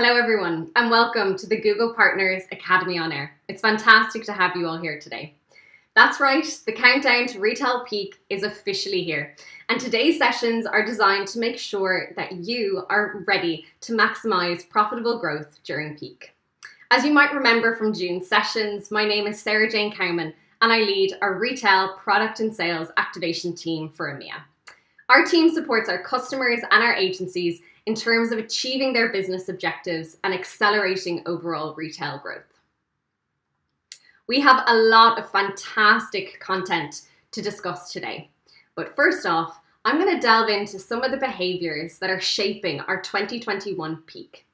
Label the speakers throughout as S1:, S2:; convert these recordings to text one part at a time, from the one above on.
S1: Hello, everyone, and welcome to the Google Partners Academy on Air. It's fantastic to have you all here today. That's right, the countdown to retail peak is officially here, and today's sessions are designed to make sure that you are ready to maximize profitable growth during peak. As you might remember from June's sessions, my name is Sarah Jane Cowman, and I lead our retail product and sales activation team for EMEA. Our team supports our customers and our agencies in terms of achieving their business objectives and accelerating overall retail growth. We have a lot of fantastic content to discuss today. But first off, I'm going to delve into some of the behaviors that are shaping our 2021 peak.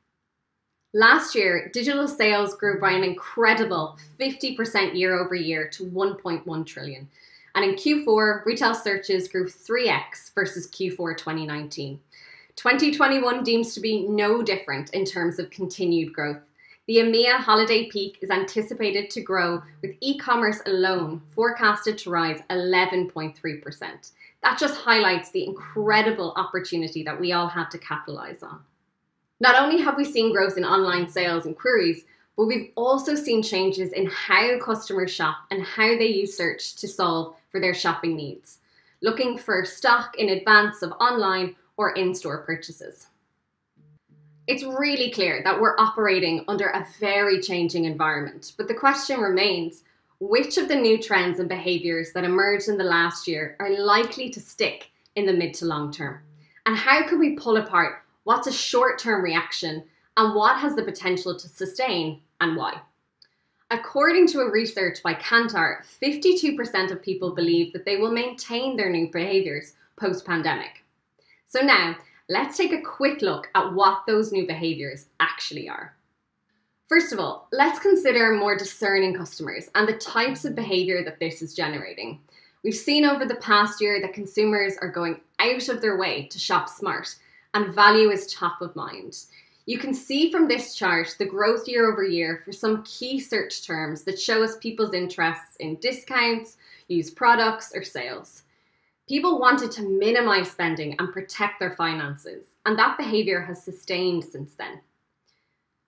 S1: Last year, digital sales grew by an incredible 50% year over year to 1.1 trillion. And in Q4, retail searches grew 3x versus Q4 2019. 2021 deems to be no different in terms of continued growth. The EMEA holiday peak is anticipated to grow, with e commerce alone forecasted to rise 11.3%. That just highlights the incredible opportunity that we all have to capitalize on. Not only have we seen growth in online sales and queries, but we've also seen changes in how customers shop and how they use search to solve for their shopping needs, looking for stock in advance of online or in-store purchases. It's really clear that we're operating under a very changing environment, but the question remains, which of the new trends and behaviours that emerged in the last year are likely to stick in the mid to long term? And how can we pull apart what's a short-term reaction and what has the potential to sustain and why? According to a research by Kantar, 52% of people believe that they will maintain their new behaviours post-pandemic. So now, let's take a quick look at what those new behaviours actually are. First of all, let's consider more discerning customers and the types of behaviour that this is generating. We've seen over the past year that consumers are going out of their way to shop smart, and value is top of mind. You can see from this chart the growth year over year for some key search terms that show us people's interests in discounts, used products, or sales. People wanted to minimize spending and protect their finances, and that behavior has sustained since then.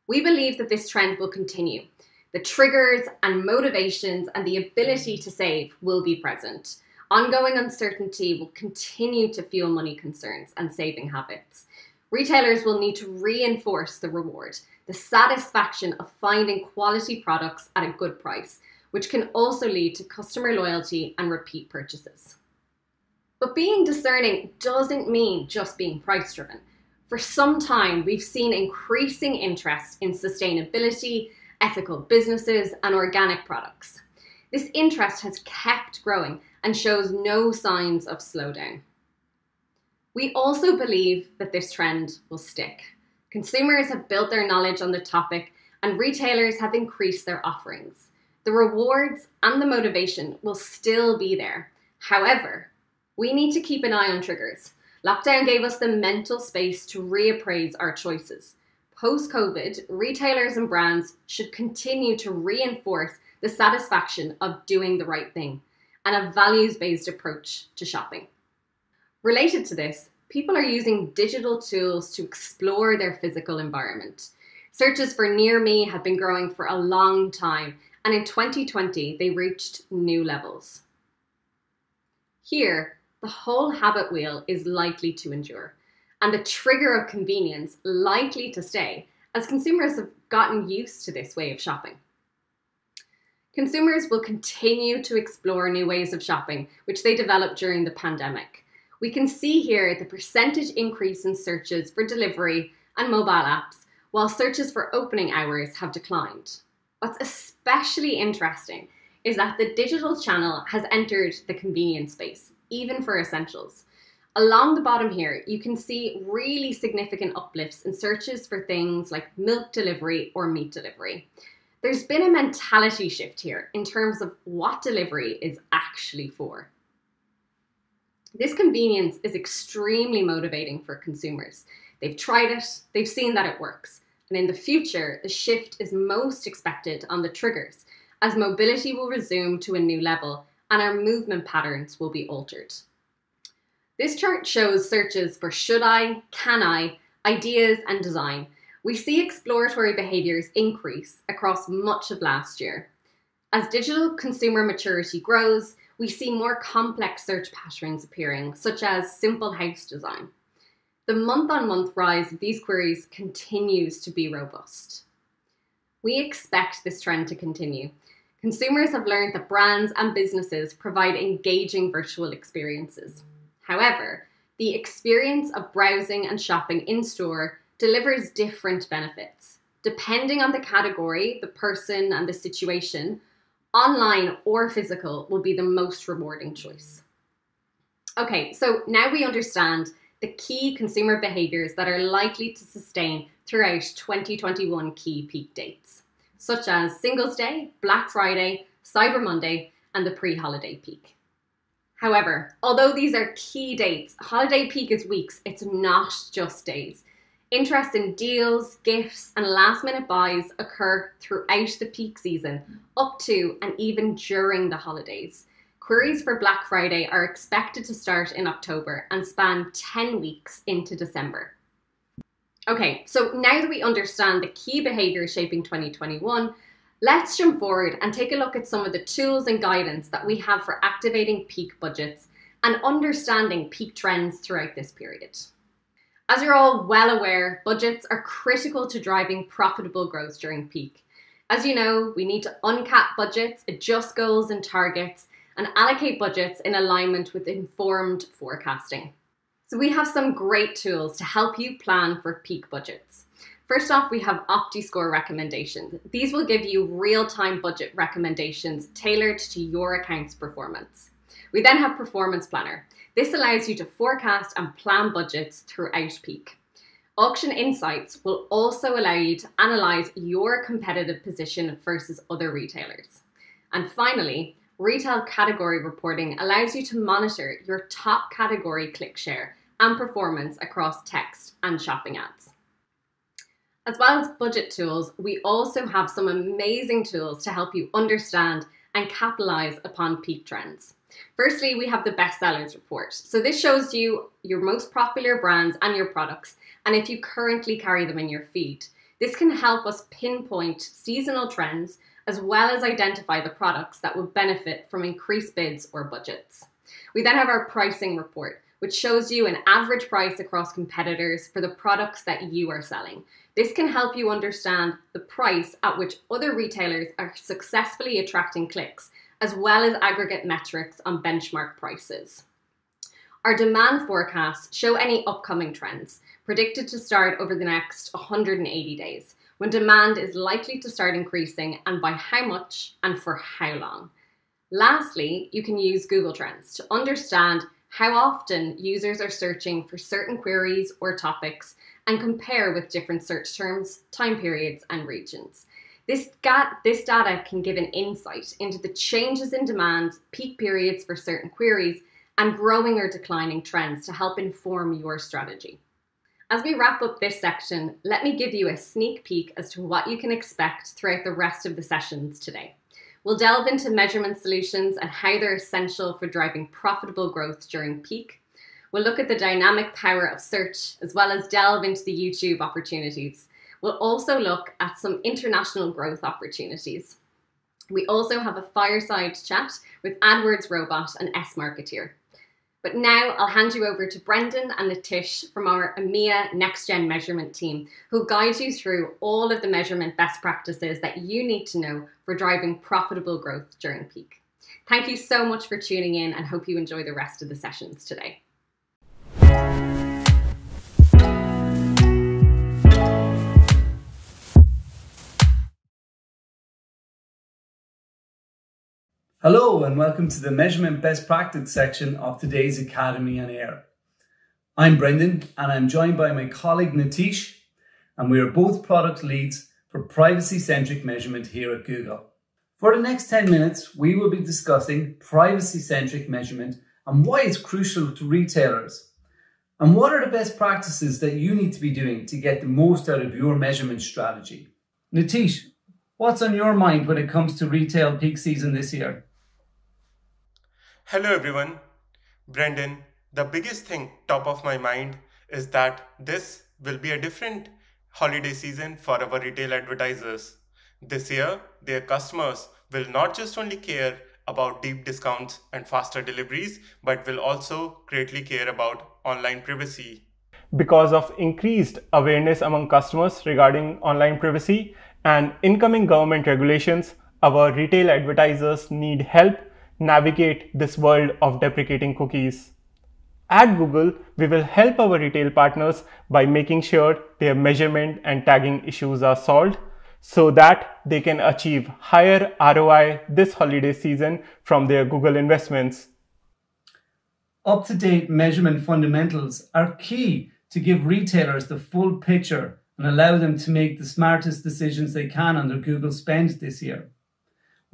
S1: We believe that this trend will continue. The triggers and motivations and the ability to save will be present. Ongoing uncertainty will continue to fuel money concerns and saving habits. Retailers will need to reinforce the reward, the satisfaction of finding quality products at a good price, which can also lead to customer loyalty and repeat purchases. But being discerning doesn't mean just being price driven. For some time, we've seen increasing interest in sustainability, ethical businesses, and organic products. This interest has kept growing and shows no signs of slowdown. We also believe that this trend will stick. Consumers have built their knowledge on the topic, and retailers have increased their offerings. The rewards and the motivation will still be there. However, we need to keep an eye on triggers. Lockdown gave us the mental space to reappraise our choices. Post COVID, retailers and brands should continue to reinforce the satisfaction of doing the right thing and a values based approach to shopping. Related to this, people are using digital tools to explore their physical environment. Searches for near me have been growing for a long time, and in 2020, they reached new levels. Here, the whole habit wheel is likely to endure, and the trigger of convenience likely to stay as consumers have gotten used to this way of shopping. Consumers will continue to explore new ways of shopping, which they developed during the pandemic. We can see here the percentage increase in searches for delivery and mobile apps, while searches for opening hours have declined. What's especially interesting is that the digital channel has entered the convenience space even for essentials. Along the bottom here, you can see really significant uplifts in searches for things like milk delivery or meat delivery. There's been a mentality shift here in terms of what delivery is actually for. This convenience is extremely motivating for consumers. They've tried it, they've seen that it works. And in the future, the shift is most expected on the triggers, as mobility will resume to a new level and our movement patterns will be altered. This chart shows searches for should I, can I, ideas and design. we see exploratory behaviours increase across much of last year. As digital consumer maturity grows, we see more complex search patterns appearing, such as simple house design. The month on month rise of these queries continues to be robust. We expect this trend to continue. Consumers have learned that brands and businesses provide engaging virtual experiences. However, the experience of browsing and shopping in store delivers different benefits. Depending on the category, the person, and the situation, online or physical will be the most rewarding choice. Okay, so now we understand the key consumer behaviours that are likely to sustain throughout 2021 key peak dates, such as Singles Day, Black Friday, Cyber Monday, and the pre holiday peak. However, although these are key dates, holiday peak is weeks, it's not just days. Interest in deals, gifts, and last minute buys occur throughout the peak season, up to and even during the holidays. Queries for Black Friday are expected to start in October and span 10 weeks into December. Okay, so now that we understand the key behaviours shaping 2021, let's jump forward and take a look at some of the tools and guidance that we have for activating peak budgets and understanding peak trends throughout this period. As you're all well aware, budgets are critical to driving profitable growth during peak. As you know, we need to uncap budgets, adjust goals and targets, and allocate budgets in alignment with informed forecasting. So we have some great tools to help you plan for peak budgets. First off, we have OptiScore recommendations. These will give you real-time budget recommendations tailored to your account's performance. We then have Performance Planner. This allows you to forecast and plan budgets throughout peak. Auction Insights will also allow you to analyse your competitive position versus other retailers. And finally, Retail Category Reporting allows you to monitor your top category click share and performance across text and shopping ads. As well as budget tools, we also have some amazing tools to help you understand and capitalize upon peak trends. Firstly, we have the bestsellers report. So this shows you your most popular brands and your products, and if you currently carry them in your feed. This can help us pinpoint seasonal trends as well as identify the products that will benefit from increased bids or budgets. We then have our pricing report, which shows you an average price across competitors for the products that you are selling. This can help you understand the price at which other retailers are successfully attracting clicks as well as aggregate metrics on benchmark prices. Our demand forecasts show any upcoming trends predicted to start over the next 180 days, when demand is likely to start increasing and by how much and for how long. Lastly, you can use Google Trends to understand how often users are searching for certain queries or topics and compare with different search terms, time periods, and regions. This, this data can give an insight into the changes in demand, peak periods for certain queries, and growing or declining trends to help inform your strategy. As we wrap up this section, let me give you a sneak peek as to what you can expect throughout the rest of the sessions today. We'll delve into measurement solutions and how they're essential for driving profitable growth during peak. We'll look at the dynamic power of search as well as delve into the YouTube opportunities. We'll also look at some international growth opportunities. We also have a fireside chat with AdWords Robot and S Marketeer. But now I'll hand you over to Brendan and Nitish from our EMEA Next Gen measurement team, who'll guide you through all of the measurement best practices that you need to know for driving profitable growth during peak. Thank you so much for tuning in and hope you enjoy the rest of the sessions today.
S2: Hello and welcome to the Measurement Best Practice section of today's Academy on Air. I'm Brendan and I'm joined by my colleague Nitish and we are both product leads for privacy-centric measurement here at Google. For the next 10 minutes, we will be discussing privacy-centric measurement and why it's crucial to retailers. And what are the best practices that you need to be doing to get the most out of your measurement strategy? Nitish, what's on your mind when it comes to retail peak season this year?
S3: Hello everyone, Brendan. The biggest thing top of my mind is that this will be a different holiday season for our retail advertisers. This year, their customers will not just only care about deep discounts and faster deliveries, but will also greatly care about online privacy.
S4: Because of increased awareness among customers regarding online privacy and incoming government regulations, our retail advertisers need help navigate this world of deprecating cookies. At Google, we will help our retail partners by making sure their measurement and tagging issues are solved so that they can achieve higher ROI this holiday season from their Google investments.
S2: Up to date measurement fundamentals are key to give retailers the full picture and allow them to make the smartest decisions they can on their Google spend this year.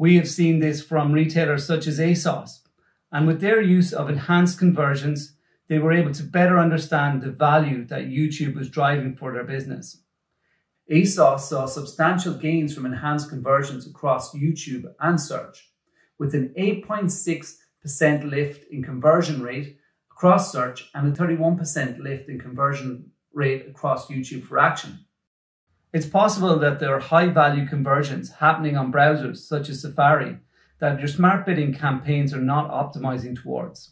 S2: We have seen this from retailers such as ASOS, and with their use of enhanced conversions, they were able to better understand the value that YouTube was driving for their business. ASOS saw substantial gains from enhanced conversions across YouTube and search, with an 8.6% lift in conversion rate across search and a 31% lift in conversion rate across YouTube for action. It's possible that there are high value conversions happening on browsers such as Safari that your smart bidding campaigns are not optimizing towards.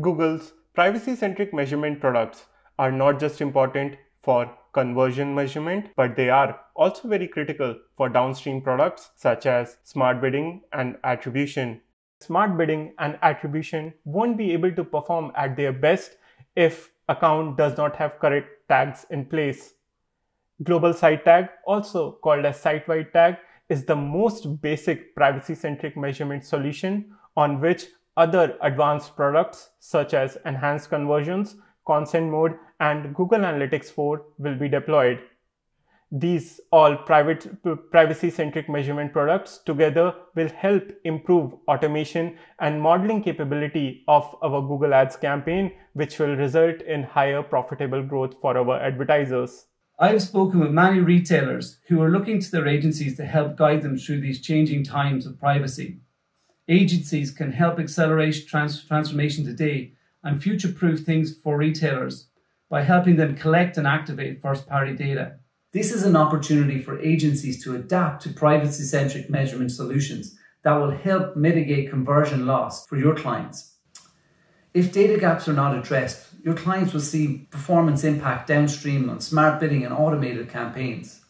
S4: Google's privacy centric measurement products are not just important for conversion measurement, but they are also very critical for downstream products such as smart bidding and attribution. Smart bidding and attribution won't be able to perform at their best if account does not have correct tags in place. Global site tag, also called as site-wide tag, is the most basic privacy-centric measurement solution on which other advanced products such as enhanced conversions consent mode, and Google Analytics 4 will be deployed. These all private privacy-centric measurement products together will help improve automation and modeling capability of our Google Ads campaign, which will result in higher profitable growth for our advertisers.
S2: I've spoken with many retailers who are looking to their agencies to help guide them through these changing times of privacy. Agencies can help accelerate trans- transformation today and future proof things for retailers by helping them collect and activate first party data. This is an opportunity for agencies to adapt to privacy centric measurement solutions that will help mitigate conversion loss for your clients. If data gaps are not addressed, your clients will see performance impact downstream on smart bidding and automated campaigns.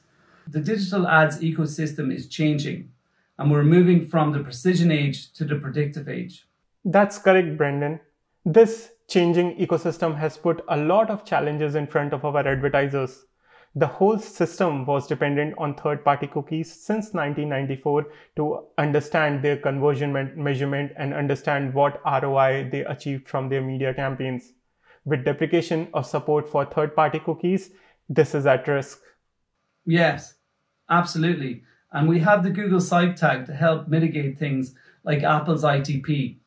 S2: The digital ads ecosystem is changing, and we're moving from the precision age to the predictive age.
S4: That's correct, Brendan. This changing ecosystem has put a lot of challenges in front of our advertisers. The whole system was dependent on third party cookies since 1994 to understand their conversion measurement and understand what ROI they achieved from their media campaigns. With deprecation of support for third party cookies, this is at risk.
S2: Yes, absolutely. And we have the Google Site Tag to help mitigate things like Apple's ITP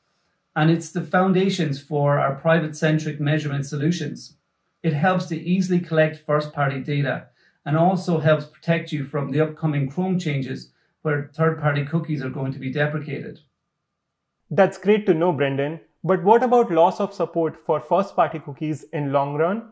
S2: and it's the foundations for our private centric measurement solutions. It helps to easily collect first party data and also helps protect you from the upcoming Chrome changes where third party cookies are going to be deprecated.
S4: That's great to know, Brendan. But what about loss of support for first party cookies in long run?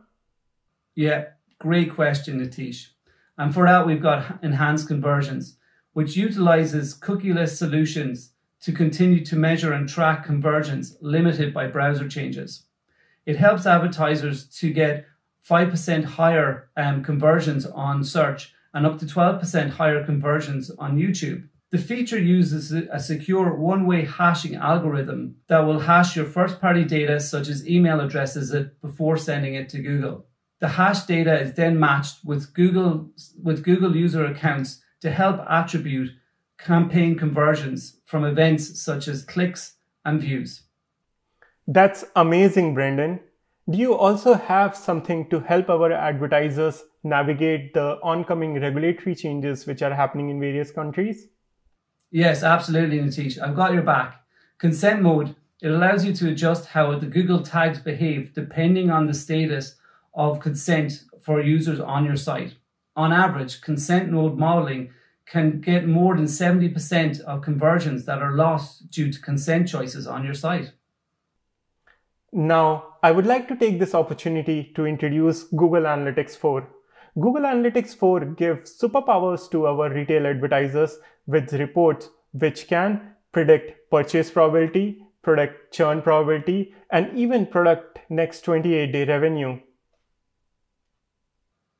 S2: Yeah, great question, Nitish. And for that, we've got enhanced conversions, which utilizes cookieless solutions to continue to measure and track conversions limited by browser changes. It helps advertisers to get 5% higher um, conversions on search and up to 12% higher conversions on YouTube. The feature uses a secure one way hashing algorithm that will hash your first party data, such as email addresses, uh, before sending it to Google. The hash data is then matched with Google, with Google user accounts to help attribute campaign conversions from events such as clicks and views.
S4: That's amazing, Brendan. Do you also have something to help our advertisers navigate the oncoming regulatory changes which are happening in various countries?
S2: Yes, absolutely, Nitish. I've got your back. Consent mode, it allows you to adjust how the Google tags behave depending on the status of consent for users on your site. On average, consent mode modeling can get more than 70% of conversions that are lost due to consent choices on your site.
S4: Now, I would like to take this opportunity to introduce Google Analytics 4. Google Analytics 4 gives superpowers to our retail advertisers with reports which can predict purchase probability, predict churn probability, and even predict next 28 day revenue.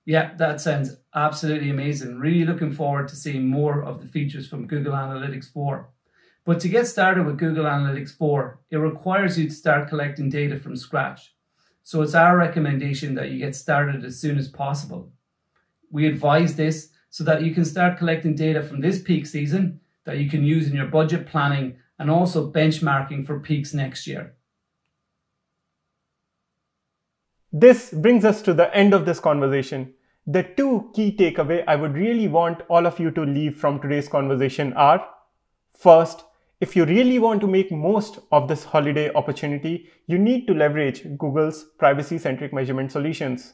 S2: Yeah, that sounds absolutely amazing. Really looking forward to seeing more of the features from Google Analytics 4. But to get started with Google Analytics 4, it requires you to start collecting data from scratch. So it's our recommendation that you get started as soon as possible. We advise this so that you can start collecting data from this peak season that you can use in your budget planning and also benchmarking for peaks next year.
S4: This brings us to the end of this conversation. The two key takeaway I would really want all of you to leave from today's conversation are first, if you really want to make most of this holiday opportunity, you need to leverage Google's privacy centric measurement solutions.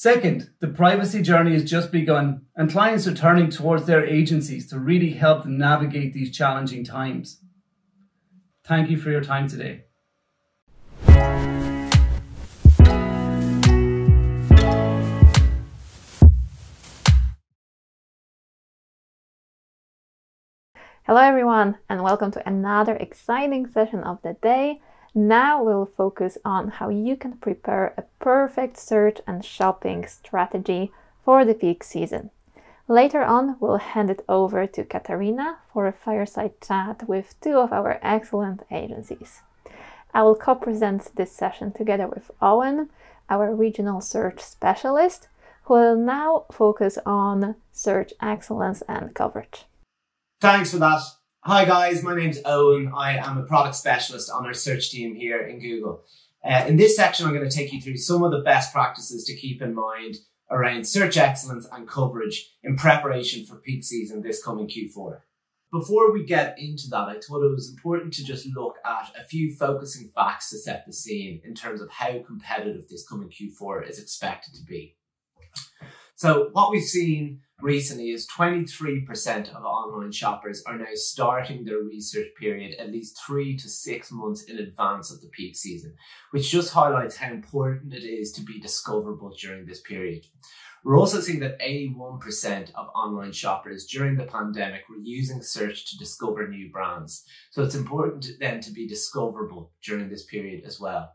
S2: Second, the privacy journey has just begun, and clients are turning towards their agencies to really help them navigate these challenging times. Thank you for your time today.
S5: Hello everyone and welcome to another exciting session of the day. Now we'll focus on how you can prepare a perfect search and shopping strategy for the peak season. Later on, we'll hand it over to Katarina for a fireside chat with two of our excellent agencies. I will co-present this session together with Owen, our regional search specialist, who will now focus on search excellence and coverage.
S6: Thanks for that. Hi guys, my name's Owen. I am a product specialist on our search team here in Google. Uh, in this section, I'm going to take you through some of the best practices to keep in mind around search excellence and coverage in preparation for peak season this coming Q4. Before we get into that, I thought it was important to just look at a few focusing facts to set the scene in terms of how competitive this coming Q4 is expected to be. So what we've seen recently is 23% of online shoppers are now starting their research period at least three to six months in advance of the peak season, which just highlights how important it is to be discoverable during this period. We're also seeing that 81% of online shoppers during the pandemic were using search to discover new brands. So it's important then to be discoverable during this period as well.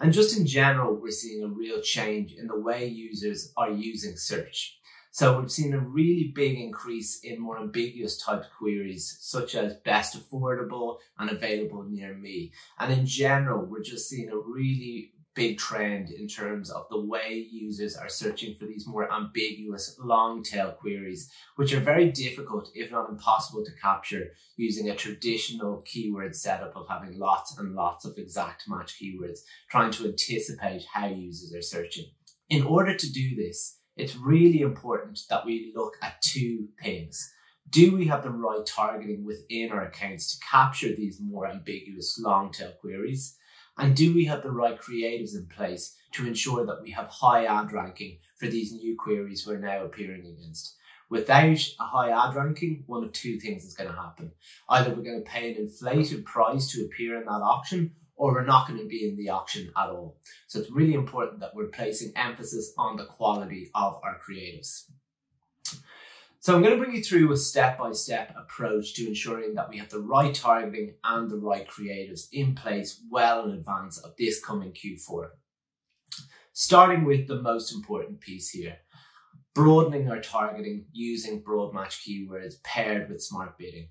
S6: And just in general, we're seeing a real change in the way users are using search. So we've seen a really big increase in more ambiguous type queries, such as best affordable and available near me. And in general, we're just seeing a really big trend in terms of the way users are searching for these more ambiguous long tail queries, which are very difficult, if not impossible to capture using a traditional keyword setup of having lots and lots of exact match keywords, trying to anticipate how users are searching. In order to do this, it's really important that we look at two things. Do we have the right targeting within our accounts to capture these more ambiguous long tail queries? And do we have the right creatives in place to ensure that we have high ad ranking for these new queries we're now appearing against? Without a high ad ranking, one of two things is going to happen. Either we're going to pay an inflated price to appear in that auction, or we're not going to be in the auction at all. So it's really important that we're placing emphasis on the quality of our creatives. So I'm going to bring you through a step-by-step -step approach to ensuring that we have the right targeting and the right creatives in place well in advance of this coming Q4. Starting with the most important piece here, broadening our targeting using broad match keywords paired with smart bidding.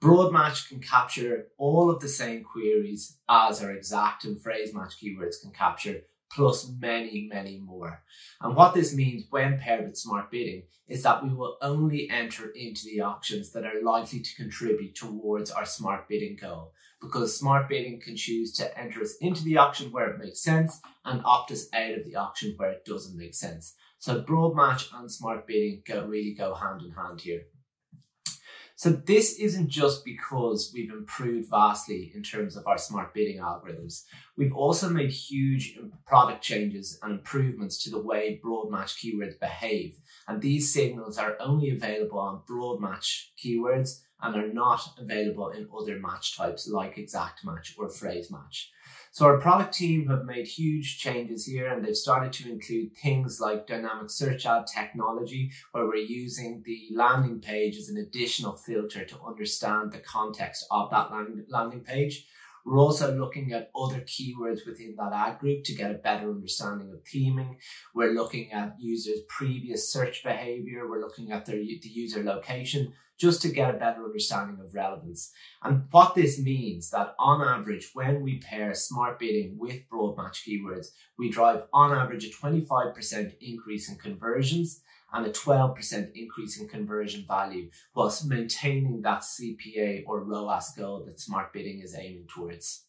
S6: Broad match can capture all of the same queries as our exact and phrase match keywords can capture, plus many, many more. And what this means when paired with smart bidding is that we will only enter into the auctions that are likely to contribute towards our smart bidding goal because smart bidding can choose to enter us into the auction where it makes sense and opt us out of the auction where it doesn't make sense. So broad match and smart bidding go, really go hand in hand here. So this isn't just because we've improved vastly in terms of our smart bidding algorithms. We've also made huge product changes and improvements to the way broad match keywords behave. And these signals are only available on broad match keywords and are not available in other match types like exact match or phrase match. So our product team have made huge changes here and they've started to include things like dynamic search ad technology, where we're using the landing page as an additional filter to understand the context of that landing page. We're also looking at other keywords within that ad group to get a better understanding of theming. We're looking at users' previous search behavior. We're looking at their, the user location just to get a better understanding of relevance. And what this means that on average, when we pair smart bidding with broad match keywords, we drive on average a 25% increase in conversions and a 12% increase in conversion value whilst maintaining that CPA or ROAS goal that smart bidding is aiming towards.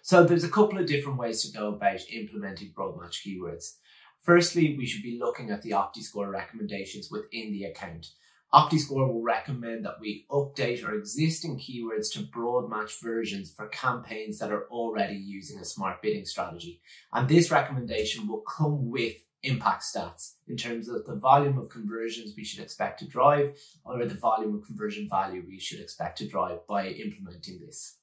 S6: So there's a couple of different ways to go about implementing broad match keywords. Firstly, we should be looking at the OptiScore recommendations within the account. OptiScore will recommend that we update our existing keywords to broad match versions for campaigns that are already using a smart bidding strategy. And this recommendation will come with impact stats in terms of the volume of conversions we should expect to drive or the volume of conversion value we should expect to drive by implementing this.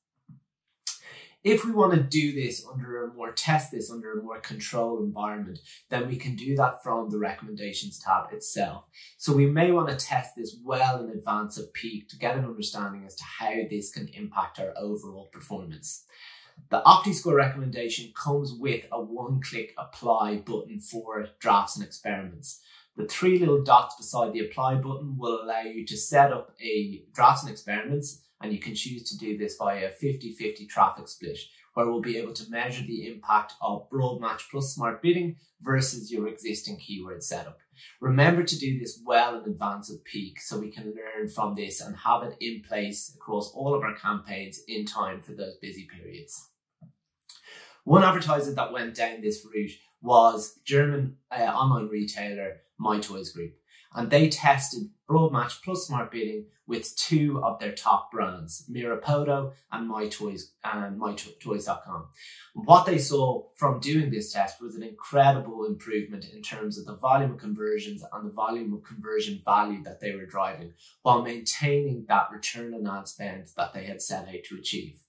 S6: If we want to do this under a more test this under a more controlled environment, then we can do that from the recommendations tab itself. So we may want to test this well in advance of peak to get an understanding as to how this can impact our overall performance. The OptiScore recommendation comes with a one-click apply button for drafts and experiments. The three little dots beside the apply button will allow you to set up a drafts and experiments and you can choose to do this via a 50-50 traffic split where we'll be able to measure the impact of broad match plus smart bidding versus your existing keyword setup. Remember to do this well in advance of peak so we can learn from this and have it in place across all of our campaigns in time for those busy periods. One advertiser that went down this route was German uh, online retailer My Toys Group and they tested broad match plus smart bidding with two of their top brands, Mirapodo and MyToys and MyToys.com. What they saw from doing this test was an incredible improvement in terms of the volume of conversions and the volume of conversion value that they were driving, while maintaining that return on ad spend that they had set out to achieve.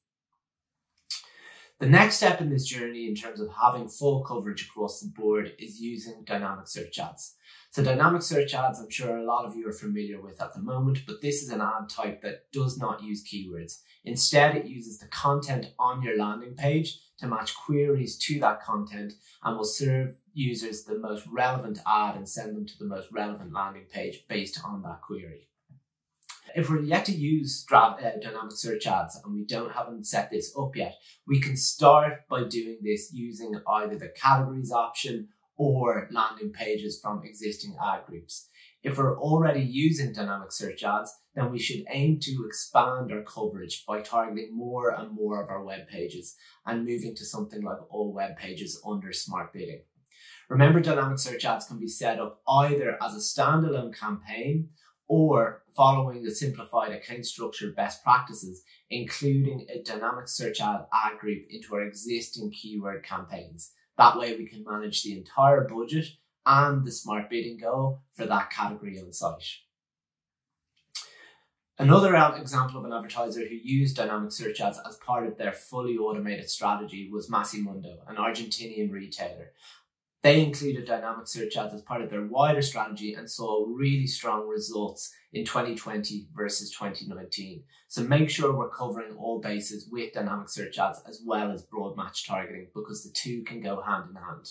S6: The next step in this journey in terms of having full coverage across the board is using dynamic search ads. So dynamic search ads, I'm sure a lot of you are familiar with at the moment, but this is an ad type that does not use keywords. Instead, it uses the content on your landing page to match queries to that content and will serve users the most relevant ad and send them to the most relevant landing page based on that query. If we're yet to use uh, dynamic search ads and we don't haven't set this up yet, we can start by doing this using either the categories option or landing pages from existing ad groups. If we're already using dynamic search ads, then we should aim to expand our coverage by targeting more and more of our web pages and moving to something like all web pages under smart bidding. Remember, dynamic search ads can be set up either as a standalone campaign or following the simplified account structure best practices, including a dynamic search ad ad group into our existing keyword campaigns. That way we can manage the entire budget and the smart bidding goal for that category on site. Another um, example of an advertiser who used dynamic search ads as part of their fully automated strategy was Musimundo, an Argentinian retailer. They included dynamic search ads as part of their wider strategy and saw really strong results in 2020 versus 2019. So make sure we're covering all bases with dynamic search ads as well as broad match targeting because the two can go hand in hand.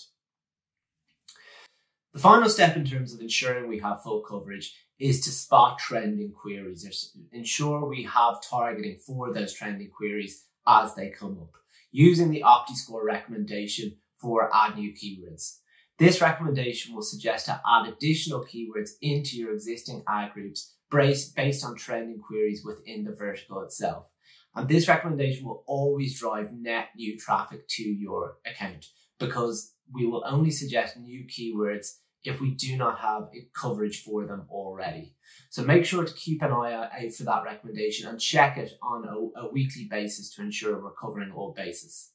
S6: The final step in terms of ensuring we have full coverage is to spot trending queries. Ensure we have targeting for those trending queries as they come up. Using the OptiScore recommendation for add new keywords. This recommendation will suggest to add additional keywords into your existing ad groups based on trending queries within the vertical itself. And this recommendation will always drive net new traffic to your account because we will only suggest new keywords if we do not have coverage for them already. So make sure to keep an eye out for that recommendation and check it on a, a weekly basis to ensure we're covering all bases.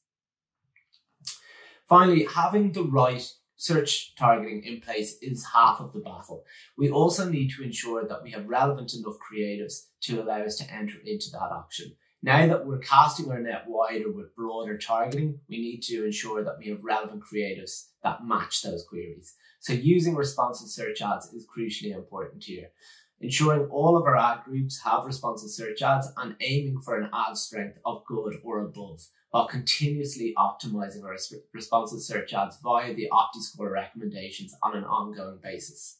S6: Finally, having the right search targeting in place is half of the battle. We also need to ensure that we have relevant enough creatives to allow us to enter into that auction. Now that we're casting our net wider with broader targeting, we need to ensure that we have relevant creatives that match those queries. So using responsive search ads is crucially important here. Ensuring all of our ad groups have responsive search ads and aiming for an ad strength of good or above while continuously optimizing our responsive search ads via the OptiScore recommendations on an ongoing basis.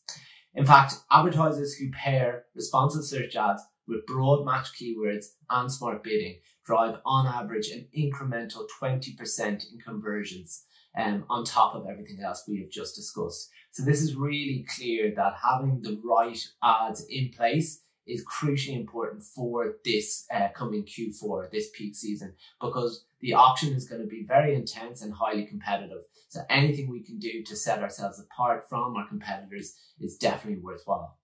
S6: In fact, advertisers who pair responsive search ads with broad match keywords and smart bidding drive on average an incremental 20% in conversions um, on top of everything else we have just discussed. So this is really clear that having the right ads in place is crucially important for this uh, coming Q4, this peak season, because the auction is going to be very intense and highly competitive. So anything we can do to set ourselves apart from our competitors is definitely worthwhile.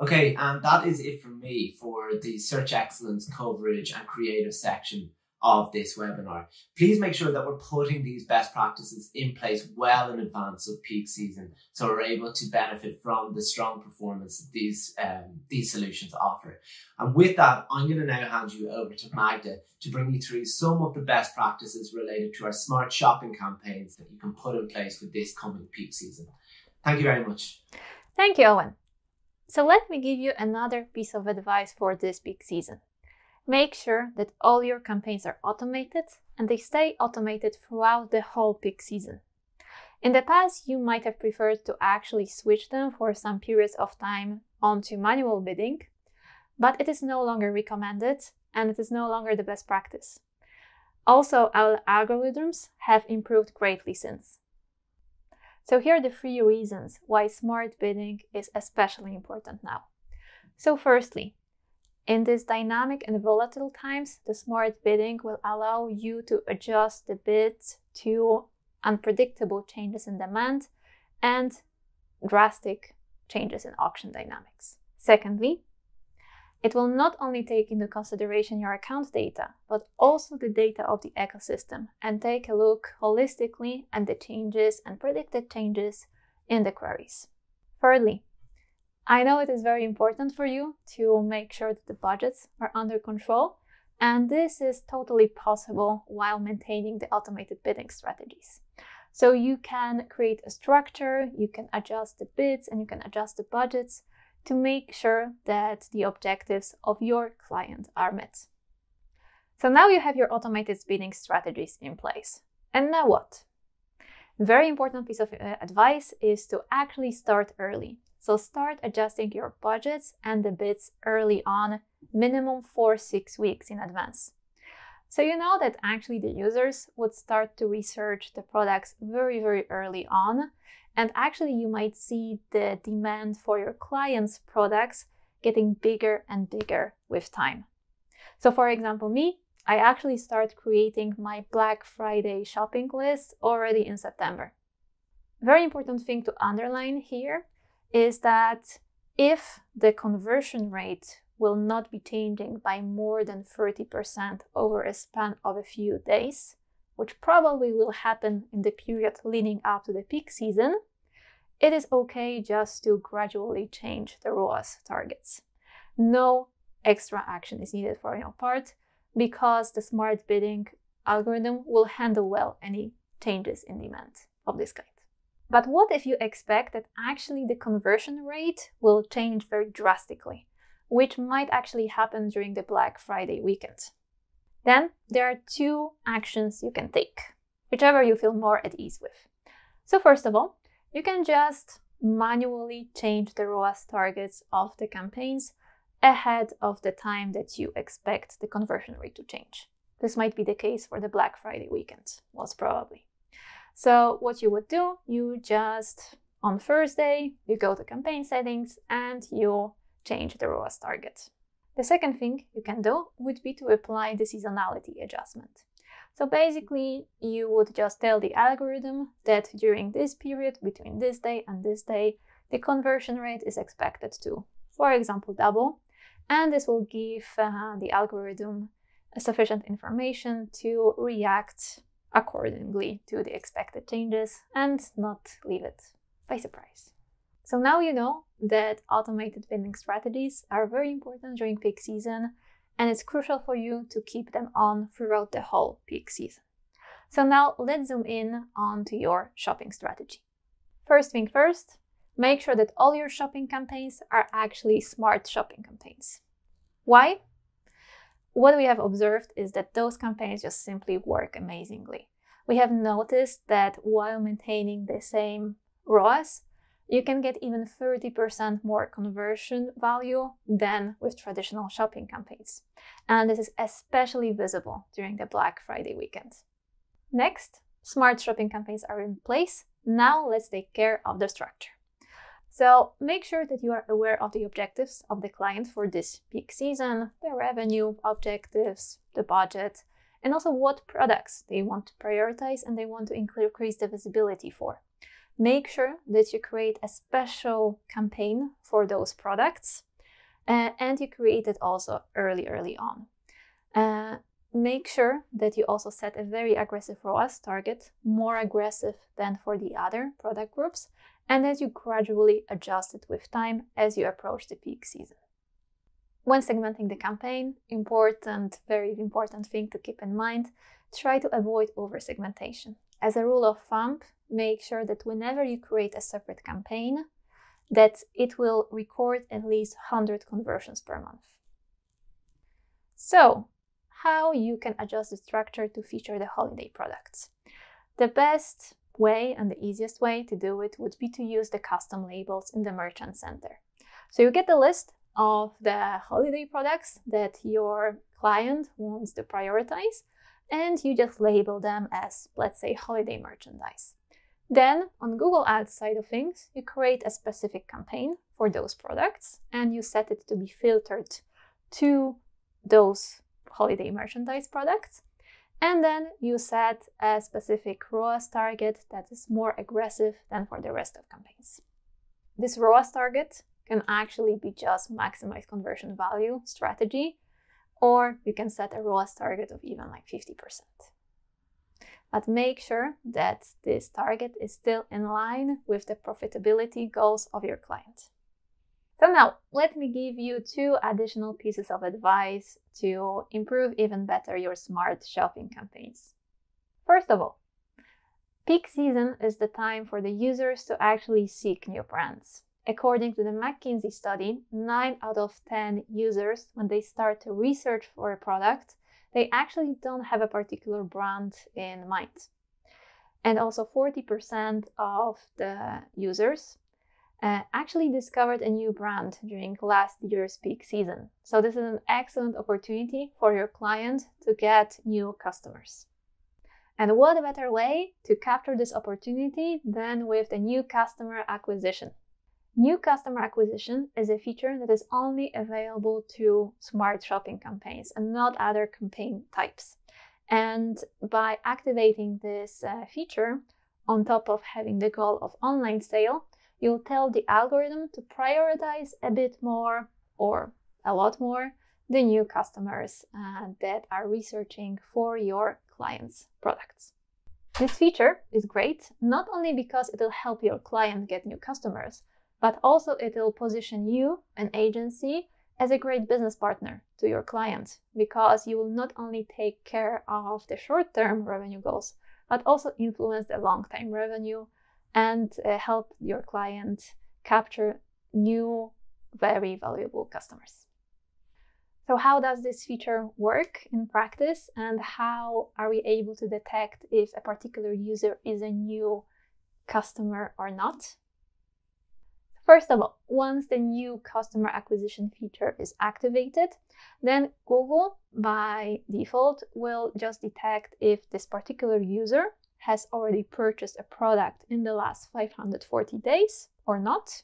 S6: Okay, and that is it from me for the search excellence coverage and creative section of this webinar. Please make sure that we're putting these best practices in place well in advance of peak season so we're able to benefit from the strong performance that these, um, these solutions offer. And with that, I'm going to now hand you over to Magda to bring you through some of the best practices related to our smart shopping campaigns that you can put in place for this coming peak season. Thank you very much.
S5: Thank you, Owen. So let me give you another piece of advice for this peak season. Make sure that all your campaigns are automated and they stay automated throughout the whole peak season. In the past, you might have preferred to actually switch them for some periods of time onto manual bidding, but it is no longer recommended and it is no longer the best practice. Also, our algorithms have improved greatly since. So here are the three reasons why smart bidding is especially important now. So firstly, in these dynamic and volatile times, the smart bidding will allow you to adjust the bids to unpredictable changes in demand and drastic changes in auction dynamics. Secondly, it will not only take into consideration your account data, but also the data of the ecosystem and take a look holistically at the changes and predicted changes in the queries. Thirdly, I know it is very important for you to make sure that the budgets are under control, and this is totally possible while maintaining the automated bidding strategies. So you can create a structure, you can adjust the bids, and you can adjust the budgets to make sure that the objectives of your client are met. So now you have your automated bidding strategies in place. And now what? Very important piece of uh, advice is to actually start early. So start adjusting your budgets and the bids early on, minimum four, six weeks in advance. So you know that actually the users would start to research the products very, very early on. And actually you might see the demand for your clients' products getting bigger and bigger with time. So for example, me, I actually start creating my Black Friday shopping list already in September. Very important thing to underline here is that if the conversion rate will not be changing by more than 30% over a span of a few days, which probably will happen in the period leading up to the peak season, it is okay just to gradually change the ROAS targets. No extra action is needed for your part because the smart bidding algorithm will handle well any changes in demand of this kind. But what if you expect that actually the conversion rate will change very drastically, which might actually happen during the Black Friday weekend? Then there are two actions you can take, whichever you feel more at ease with. So first of all, you can just manually change the ROAS targets of the campaigns ahead of the time that you expect the conversion rate to change. This might be the case for the Black Friday weekend, most probably. So what you would do, you just on Thursday, you go to campaign settings and you change the ROAS target. The second thing you can do would be to apply the seasonality adjustment. So basically, you would just tell the algorithm that during this period, between this day and this day, the conversion rate is expected to, for example, double. And this will give uh, the algorithm sufficient information to react accordingly to the expected changes and not leave it by surprise. So now you know that automated bidding strategies are very important during peak season and it's crucial for you to keep them on throughout the whole peak season. So now let's zoom in onto your shopping strategy. First thing first, make sure that all your shopping campaigns are actually smart shopping campaigns. Why? What we have observed is that those campaigns just simply work amazingly. We have noticed that while maintaining the same ROAS, you can get even 30% more conversion value than with traditional shopping campaigns. And this is especially visible during the Black Friday weekend. Next, smart shopping campaigns are in place. Now let's take care of the structure. So make sure that you are aware of the objectives of the client for this peak season, the revenue objectives, the budget, and also what products they want to prioritize and they want to increase the visibility for. Make sure that you create a special campaign for those products uh, and you create it also early, early on. Uh, make sure that you also set a very aggressive ROAS target, more aggressive than for the other product groups, and as you gradually adjust it with time as you approach the peak season. When segmenting the campaign, important, very important thing to keep in mind, try to avoid over segmentation. As a rule of thumb, make sure that whenever you create a separate campaign, that it will record at least 100 conversions per month. So, how you can adjust the structure to feature the holiday products. The best way and the easiest way to do it would be to use the custom labels in the merchant center. So you get the list of the holiday products that your client wants to prioritize and you just label them as, let's say, holiday merchandise. Then on Google Ads side of things, you create a specific campaign for those products and you set it to be filtered to those holiday merchandise products. And then you set a specific ROAS target that is more aggressive than for the rest of campaigns. This ROAS target can actually be just maximize conversion value strategy, or you can set a ROAS target of even like 50% but make sure that this target is still in line with the profitability goals of your client. So now, let me give you two additional pieces of advice to improve even better your smart shopping campaigns. First of all, peak season is the time for the users to actually seek new brands. According to the McKinsey study, 9 out of 10 users, when they start to research for a product, they actually don't have a particular brand in mind. And also 40% of the users uh, actually discovered a new brand during last year's peak season. So this is an excellent opportunity for your client to get new customers. And what a better way to capture this opportunity than with the new customer acquisition. New customer acquisition is a feature that is only available to smart shopping campaigns and not other campaign types. And by activating this uh, feature, on top of having the goal of online sale, you'll tell the algorithm to prioritize a bit more or a lot more the new customers uh, that are researching for your clients' products. This feature is great not only because it'll help your client get new customers, but also it will position you, an agency, as a great business partner to your client because you will not only take care of the short term revenue goals, but also influence the long term revenue and uh, help your client capture new, very valuable customers. So, how does this feature work in practice, and how are we able to detect if a particular user is a new customer or not? First of all, once the new customer acquisition feature is activated, then Google by default will just detect if this particular user has already purchased a product in the last 540 days or not,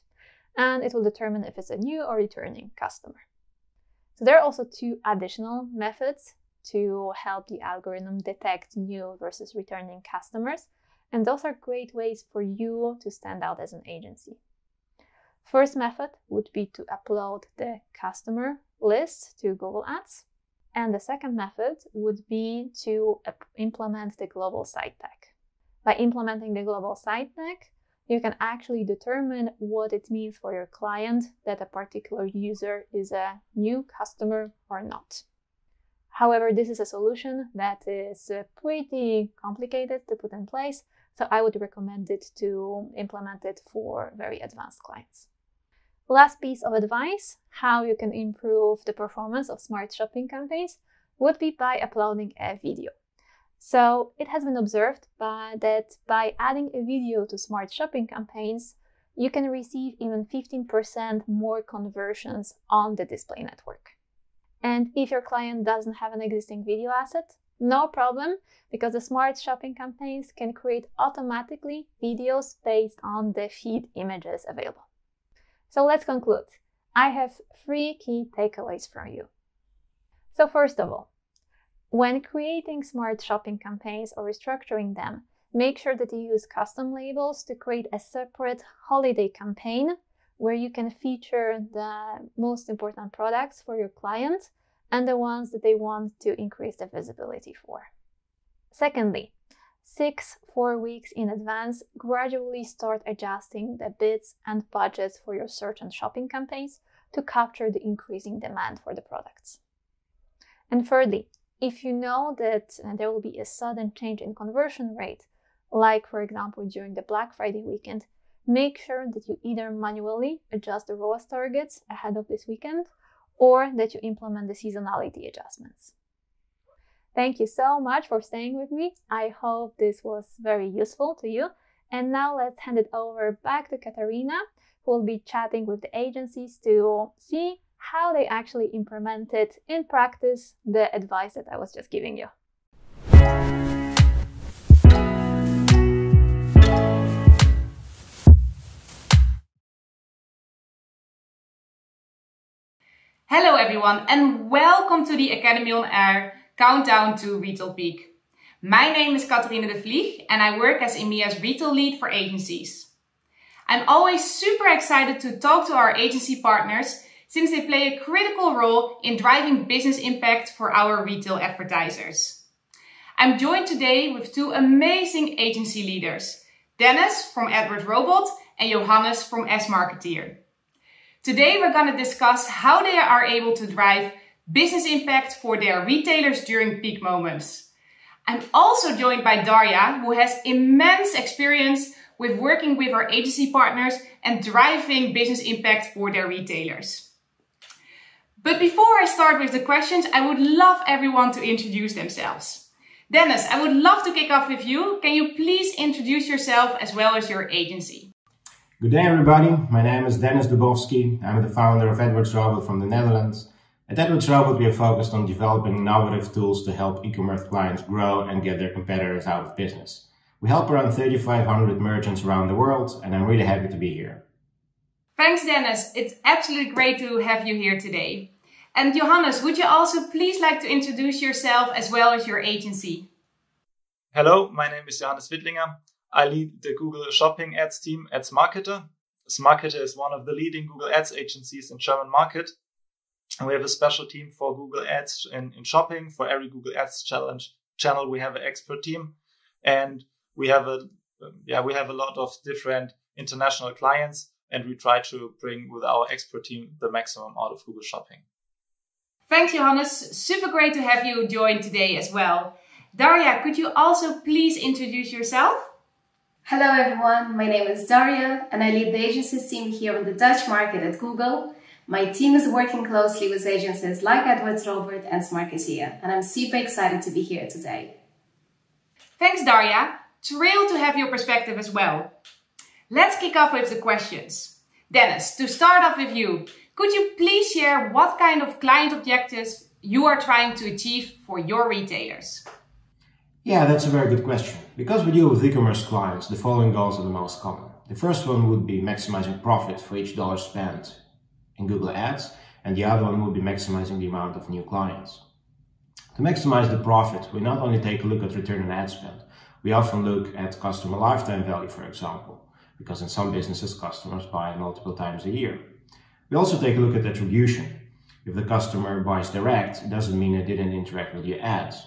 S5: and it will determine if it's a new or returning customer. So there are also two additional methods to help the algorithm detect new versus returning customers, and those are great ways for you to stand out as an agency. First method would be to upload the customer list to Google Ads. And the second method would be to implement the global site tag. By implementing the global site tag, you can actually determine what it means for your client that a particular user is a new customer or not. However, this is a solution that is uh, pretty complicated to put in place, so I would recommend it to implement it for very advanced clients. Last piece of advice how you can improve the performance of smart shopping campaigns would be by uploading a video. So it has been observed by, that by adding a video to smart shopping campaigns, you can receive even 15% more conversions on the display network. And if your client doesn't have an existing video asset, no problem, because the smart shopping campaigns can create automatically videos based on the feed images available. So let's conclude. I have three key takeaways from you. So, first of all, when creating smart shopping campaigns or restructuring them, make sure that you use custom labels to create a separate holiday campaign where you can feature the most important products for your client and the ones that they want to increase the visibility for. Secondly, six, four weeks in advance, gradually start adjusting the bids and budgets for your search and shopping campaigns to capture the increasing demand for the products. And thirdly, if you know that uh, there will be a sudden change in conversion rate, like for example during the Black Friday weekend, make sure that you either manually adjust the ROAS targets ahead of this weekend or that you implement the seasonality adjustments. Thank you so much for staying with me. I hope this was very useful to you. And now let's hand it over back to Katarina, who will be chatting with the agencies to see how they actually implemented in practice the advice that I was just giving you.
S7: Hello everyone and welcome to the Academy on Air Countdown to Retail Peak. My name is Katarina de Vlieg and I work as EMEA's retail lead for agencies. I'm always super excited to talk to our agency partners since they play a critical role in driving business impact for our retail advertisers. I'm joined today with two amazing agency leaders, Dennis from AdWords Robot and Johannes from Smarketer. Today we're going to discuss how they are able to drive business impact for their retailers during peak moments. I'm also joined by Daria, who has immense experience with working with our agency partners and driving business impact for their retailers. But before I start with the questions, I would love everyone to introduce themselves. Dennis, I would love to kick off with you. Can you please introduce yourself as well as your agency?
S8: Good day, everybody. My name is Dennis Dubowski. I'm the founder of AdWords Robot from the Netherlands. At AdWords Robot, we are focused on developing innovative tools to help e-commerce clients grow and get their competitors out of business. We help around 3,500 merchants around the world, and I'm really happy to be here.
S7: Thanks, Dennis. It's absolutely great to have you here today. And Johannes, would you also please like to introduce yourself as well as your agency?
S9: Hello, my name is Johannes Wittlinger. I lead the Google Shopping Ads team at Smarketer. Smarketer is one of the leading Google Ads agencies in German market. And we have a special team for Google Ads in, in shopping. For every Google Ads challenge channel, we have an expert team, and we have a yeah we have a lot of different international clients, and we try to bring with our expert team the maximum out of Google Shopping.
S7: Thanks, Johannes. Super great to have you join today as well. Daria, could you also please introduce yourself?
S10: Hello everyone, my name is Daria and I lead the agency team here in the Dutch market at Google. My team is working closely with agencies like AdWords Robot and Smarketer and I'm super excited to be here today.
S7: Thanks Daria, thrilled to have your perspective as well. Let's kick off with the questions. Dennis, to start off with you, could you please share what kind of client objectives you are trying to achieve for your retailers?
S8: Yeah, that's a very good question. Because we deal with e-commerce clients, the following goals are the most common. The first one would be maximizing profit for each dollar spent in Google Ads, and the other one would be maximizing the amount of new clients. To maximize the profit, we not only take a look at return on ad spend, we often look at customer lifetime value, for example, because in some businesses, customers buy multiple times a year. We also take a look at attribution, If the customer buys direct, it doesn't mean they didn't interact with your ads.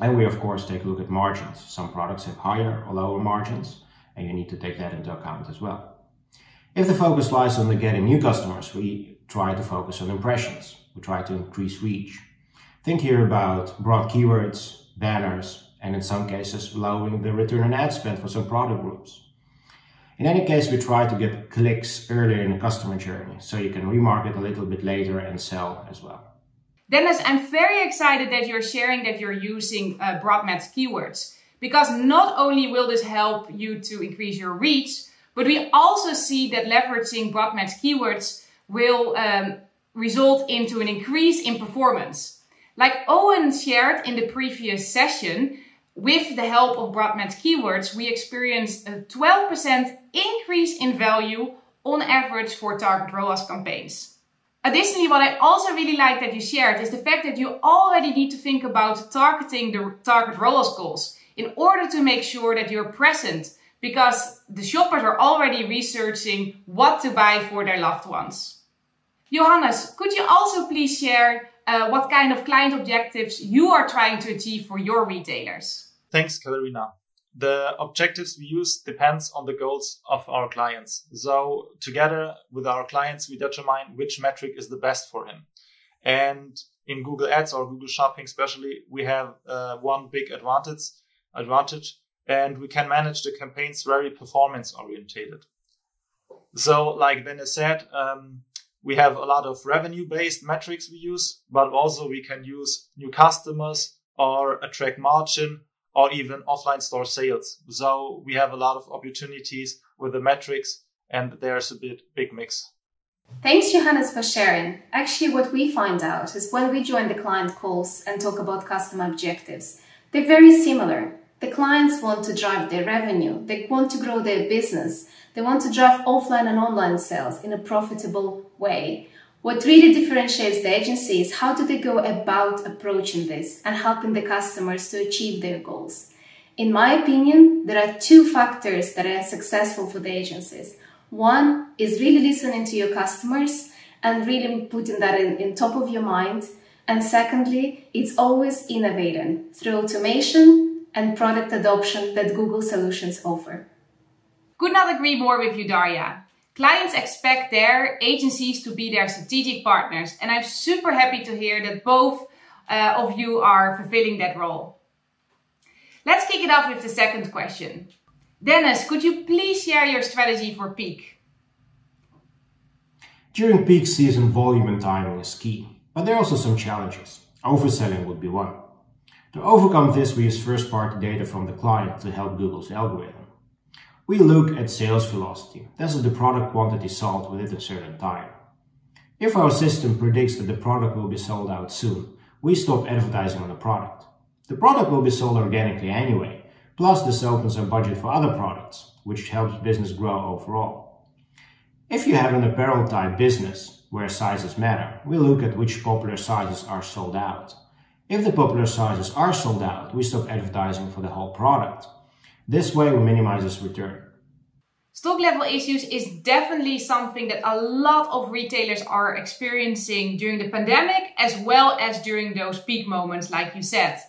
S8: And we of course take a look at margins. Some products have higher or lower margins, and you need to take that into account as well. If the focus lies on getting new customers, we try to focus on impressions. We try to increase reach. Think here about broad keywords, banners, and in some cases lowering the return on ad spend for some product groups. In any case, we try to get clicks earlier in the customer journey, so you can remarket a little bit later and sell as well.
S7: Dennis, I'm very excited that you're sharing that you're using uh, broad match keywords because not only will this help you to increase your reach, but we also see that leveraging broad match keywords will um, result into an increase in performance. Like Owen shared in the previous session, with the help of broad match keywords, we experienced a 12% increase in value on average for target ROAS campaigns. Additionally, what I also really like that you shared is the fact that you already need to think about targeting the target ROAS goals in order to make sure that you're present because the shoppers are already researching what to buy for their loved ones. Johannes, could you also please share uh, what kind of client objectives you are trying to achieve for your retailers?
S9: Thanks, Katerina. The objectives we use depends on the goals of our clients. So together with our clients, we determine which metric is the best for him. And in Google Ads or Google Shopping, especially, we have uh, one big advantage, advantage and we can manage the campaigns very performance orientated. So, like Dennis said, um, we have a lot of revenue based metrics we use, but also we can use new customers or attract margin or even offline store sales. So we have a lot of opportunities with the metrics and there's a bit big mix.
S10: Thanks, Johannes, for sharing. Actually, what we find out is when we join the client calls and talk about customer objectives, they're very similar. The clients want to drive their revenue. They want to grow their business. They want to drive offline and online sales in a profitable way. What really differentiates the agency is how do they go about approaching this and helping the customers to achieve their goals. In my opinion, there are two factors that are successful for the agencies. One is really listening to your customers and really putting that in, in top of your mind. And secondly, it's always innovating through automation, and product adoption that Google solutions offer.
S7: Could not agree more with you, Daria. Clients expect their agencies to be their strategic partners, and I'm super happy to hear that both uh, of you are fulfilling that role. Let's kick it off with the second question. Dennis, could you please share your strategy for peak?
S8: During peak season, volume and timing is key, but there are also some challenges. Overselling would be one. To overcome this, we use first-party data from the client to help Google's algorithm. We look at sales velocity. This is the product quantity sold within a certain time. If our system predicts that the product will be sold out soon, we stop advertising on the product. The product will be sold organically anyway, plus this opens a budget for other products, which helps business grow overall. If you have an apparel type business, where sizes matter, we look at which popular sizes are sold out. If the popular sizes are sold out, we stop advertising for the whole product. This way we minimize this return.
S7: Stock level issues is definitely something that a lot of retailers are experiencing during the pandemic as well as during those peak moments like you said.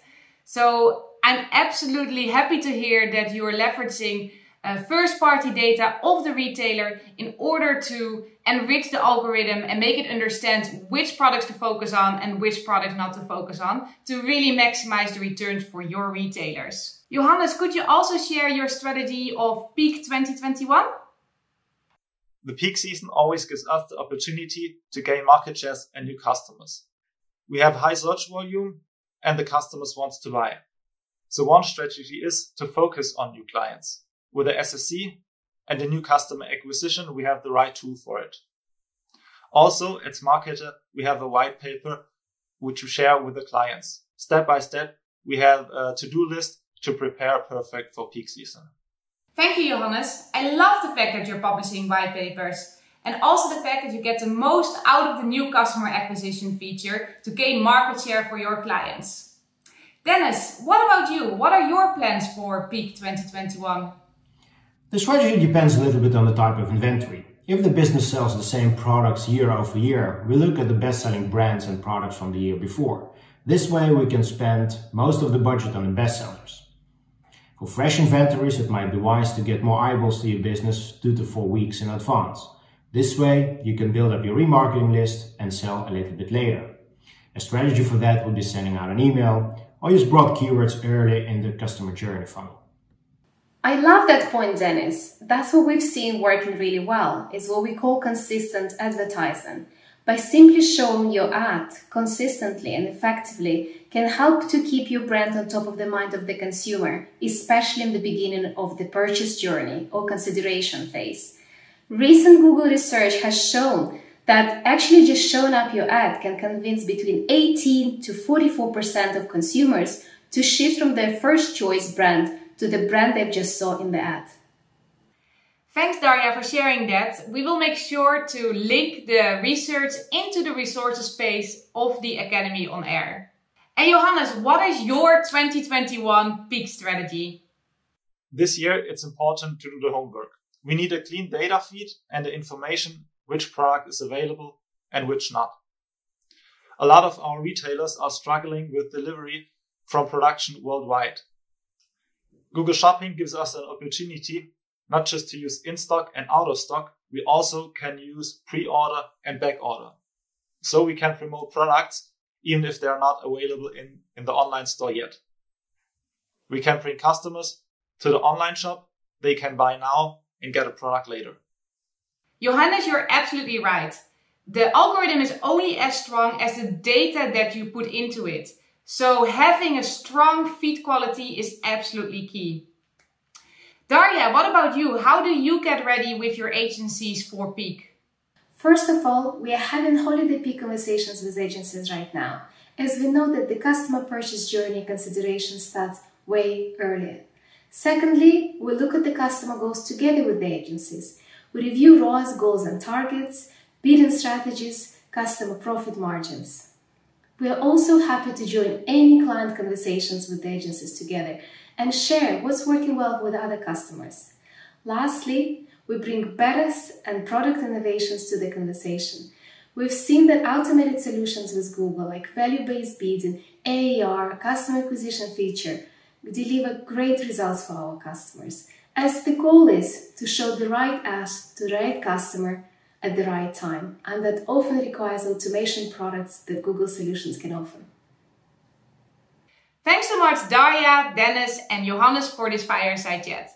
S7: So I'm absolutely happy to hear that you are leveraging uh, first party data of the retailer in order to enrich the algorithm and make it understand which products to focus on and which products not to focus on to really maximize the returns for your retailers. Johannes, could you also share your strategy of peak 2021?
S9: The peak season always gives us the opportunity to gain market shares and new customers. We have high search volume and the customers want to buy. So one strategy is to focus on new clients. With the SSC and the new customer acquisition, we have the right tool for it. Also, at Smarketer, we have a white paper which we share with the clients. Step by step, we have a to-do list to prepare perfect for peak season.
S7: Thank you, Johannes. I love the fact that you're publishing white papers and also the fact that you get the most out of the new customer acquisition feature to gain market share for your clients. Dennis, what about you? What are your plans for peak 2021?
S8: The strategy depends a little bit on the type of inventory. If the business sells the same products year over year, we look at the best-selling brands and products from the year before. This way we can spend most of the budget on the bestsellers. For fresh inventories, it might be wise to get more eyeballs to your business two to four weeks in advance. This way, you can build up your remarketing list and sell a little bit later. A strategy for that would be sending out an email or use broad keywords early in the customer journey funnel.
S10: I love that point, Dennis. That's what we've seen working really well, is what we call consistent advertising. By simply showing your ad consistently and effectively can help to keep your brand on top of the mind of the consumer, especially in the beginning of the purchase journey or consideration phase. Recent Google research has shown that actually just showing up your ad can convince between 18 to 44% of consumers to shift from their first choice brand to the brand they've just saw in the ad.
S7: Thanks, Daria, for sharing that. We will make sure to link the research into the resources page of the Academy on Air. And Johannes, what is your 2021 peak strategy?
S9: This year, it's important to do the homework. We need a clean data feed and the information which product is available and which not. A lot of our retailers are struggling with delivery from production worldwide. Google Shopping gives us an opportunity not just to use in stock and out of stock, we also can use pre-order and back order. So we can promote products even if they are not available in, in the online store yet. We can bring customers to the online shop. They can buy now and get a product later.
S7: Johannes, you're absolutely right. The algorithm is only as strong as the data that you put into it. So having a strong feed quality is absolutely key. Daria, what about you? How do you get ready with your agencies for peak?
S10: First of all, we are having holiday peak conversations with agencies right now, as we know that the customer purchase journey consideration starts way earlier. Secondly, we look at the customer goals together with the agencies. We review ROAS goals and targets, bidding strategies, customer profit margins. We are also happy to join any client conversations with the agencies together and share what's working well with other customers. Lastly, we bring better and product innovations to the conversation. We've seen that automated solutions with Google, like value-based bidding, AAR, customer acquisition feature, deliver great results for our customers, as the goal is to show the right ad to the right customer at the right time, and that often requires automation products that Google Solutions can offer.
S7: Thanks so much Daria, Dennis and Johannes for this fireside chat.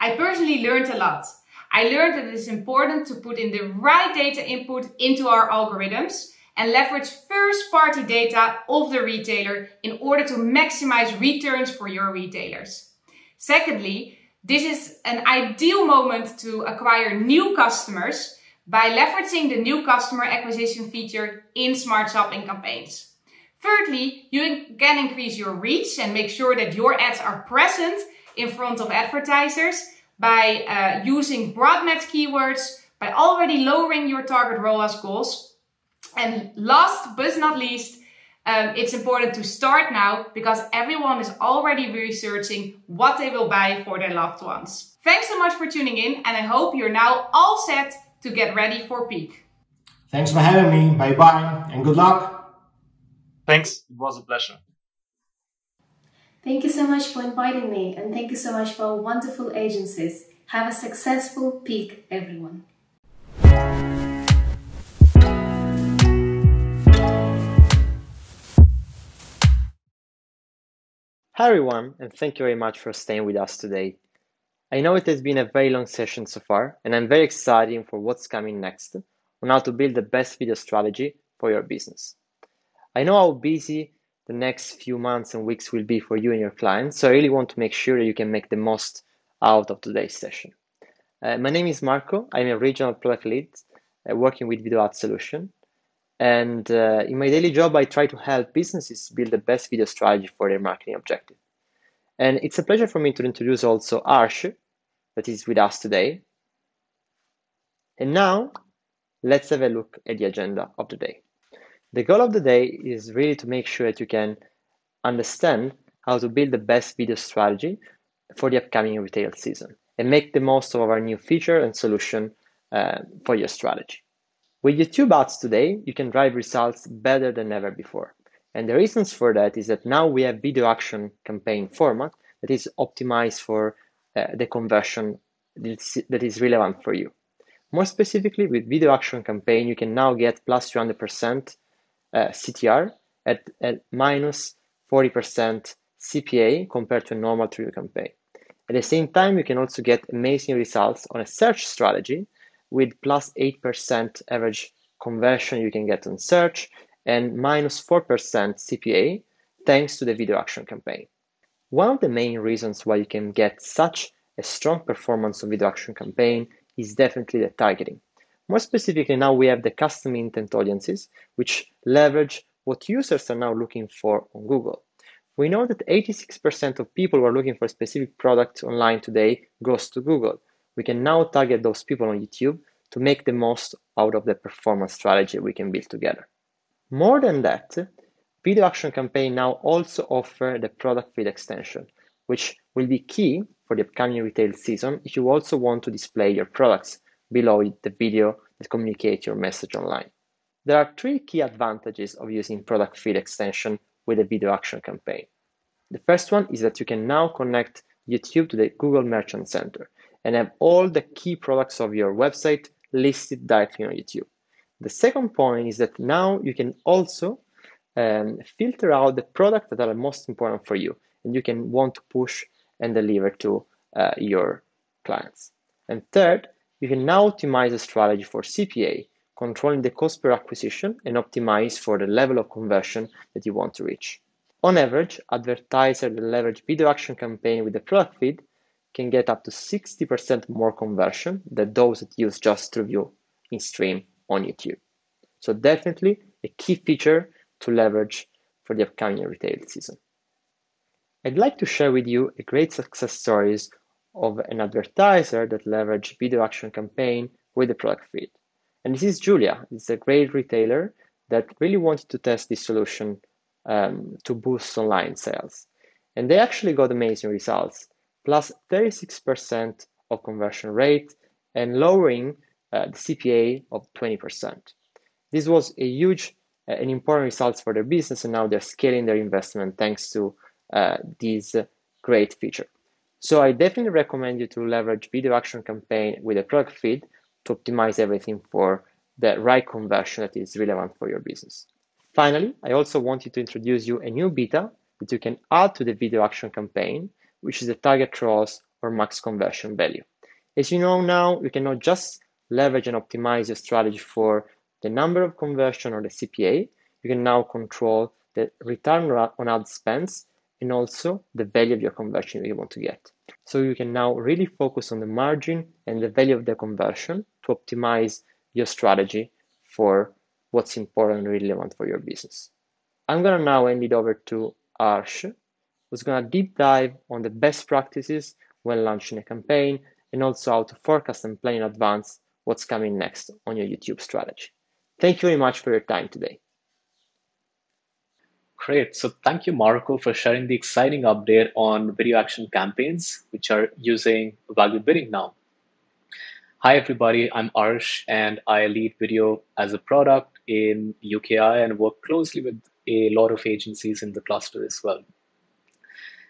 S7: I personally learned a lot. I learned that it is important to put in the right data input into our algorithms and leverage first party data of the retailer in order to maximize returns for your retailers. Secondly, this is an ideal moment to acquire new customers by leveraging the new customer acquisition feature in smart shopping campaigns. Thirdly, you can increase your reach and make sure that your ads are present in front of advertisers by uh, using broad match keywords, by already lowering your target ROAS goals. And last but not least, um, it's important to start now because everyone is already researching what they will buy for their loved ones. Thanks so much for tuning in and I hope you're now all set to get ready for peak.
S8: Thanks for having me. Bye bye and good luck.
S9: Thanks. It was a pleasure.
S10: Thank you so much for inviting me and thank you so much for wonderful agencies. Have a successful peak, everyone.
S11: Hi everyone, and thank you very much for staying with us today. I know it has been a very long session so far, and I'm very excited for what's coming next on how to build the best video strategy for your business. I know how busy the next few months and weeks will be for you and your clients, so I really want to make sure that you can make the most out of today's session. Uh, my name is Marco. I'm a regional product lead uh, working with Video Ad Solution. And uh, in my daily job, I try to help businesses build the best video strategy for their marketing objective. And it's a pleasure for me to introduce also Arsh, that is with us today. And now, let's have a look at the agenda of the day. The goal of the day is really to make sure that you can understand how to build the best video strategy for the upcoming retail season and make the most of our new feature and solution uh, for your strategy. With YouTube ads today, you can drive results better than ever before. And the reasons for that is that now we have video action campaign format that is optimized for uh, the conversion that is relevant for you. More specifically, with video action campaign, you can now get plus 200% uh, CTR at, at minus 40% CPA compared to a normal true campaign. At the same time, you can also get amazing results on a search strategy with plus 8% average conversion you can get on search and minus 4% CPA thanks to the video action campaign. One of the main reasons why you can get such a strong performance on video action campaign is definitely the targeting. More specifically, now we have the custom intent audiences, which leverage what users are now looking for on Google. We know that 86% of people who are looking for a specific product online today goes to Google. We can now target those people on YouTube to make the most out of the performance strategy we can build together. More than that, Video Action Campaign now also offer the product feed extension, which will be key for the upcoming retail season if you also want to display your products below the video that communicate your message online. There are three key advantages of using product feed extension with a video action campaign. The first one is that you can now connect YouTube to the Google Merchant Center and have all the key products of your website listed directly on YouTube. The second point is that now you can also um, filter out the products that are most important for you and you can want to push and deliver to uh, your clients. And third, you can now optimize a strategy for CPA, controlling the cost per acquisition and optimize for the level of conversion that you want to reach. On average, advertisers that leverage video action campaign with the product feed can get up to 60% more conversion than those that use just TrueView in stream on YouTube. So definitely a key feature to leverage for the upcoming retail season. I'd like to share with you a great success stories of an advertiser that leveraged video action campaign with the product feed. And this is Julia. It's a great retailer that really wanted to test this solution um, to boost online sales. And they actually got amazing results, plus 36% of conversion rate and lowering uh, the CPA of 20%. This was a huge uh, and important results for their business, and now they're scaling their investment thanks to uh, this great feature. So I definitely recommend you to leverage video action campaign with a product feed to optimize everything for the right conversion that is relevant for your business. Finally, I also wanted to introduce you a new beta that you can add to the video action campaign, which is the target ROAS or max conversion value. As you know now, you cannot just leverage and optimize your strategy for the number of conversion or the CPA. You can now control the return on ad spends and also the value of your conversion you want to get. So you can now really focus on the margin and the value of the conversion to optimize your strategy for what's important and relevant for your business. I'm gonna now hand it over to Arsh, who's gonna deep dive on the best practices when launching a campaign and also how to forecast and plan in advance what's coming next on your YouTube strategy. Thank you very much for your time today.
S12: Great. So thank you, Marco, for sharing the exciting update on video action campaigns, which are using value bidding now. Hi, everybody. I'm Arsh, and I lead video as a product in UKI and work closely with a lot of agencies in the cluster as well.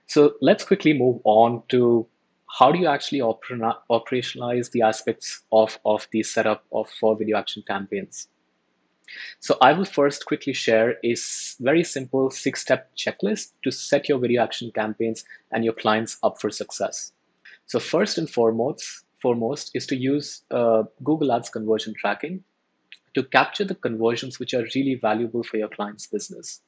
S12: So let's quickly move on to how do you actually operationalize the aspects of, of the setup of for video action campaigns. So I will first quickly share a very simple six-step checklist to set your video action campaigns and your clients up for success. So first and foremost, foremost is to use uh, Google Ads conversion tracking to capture the conversions which are really valuable for your client's business.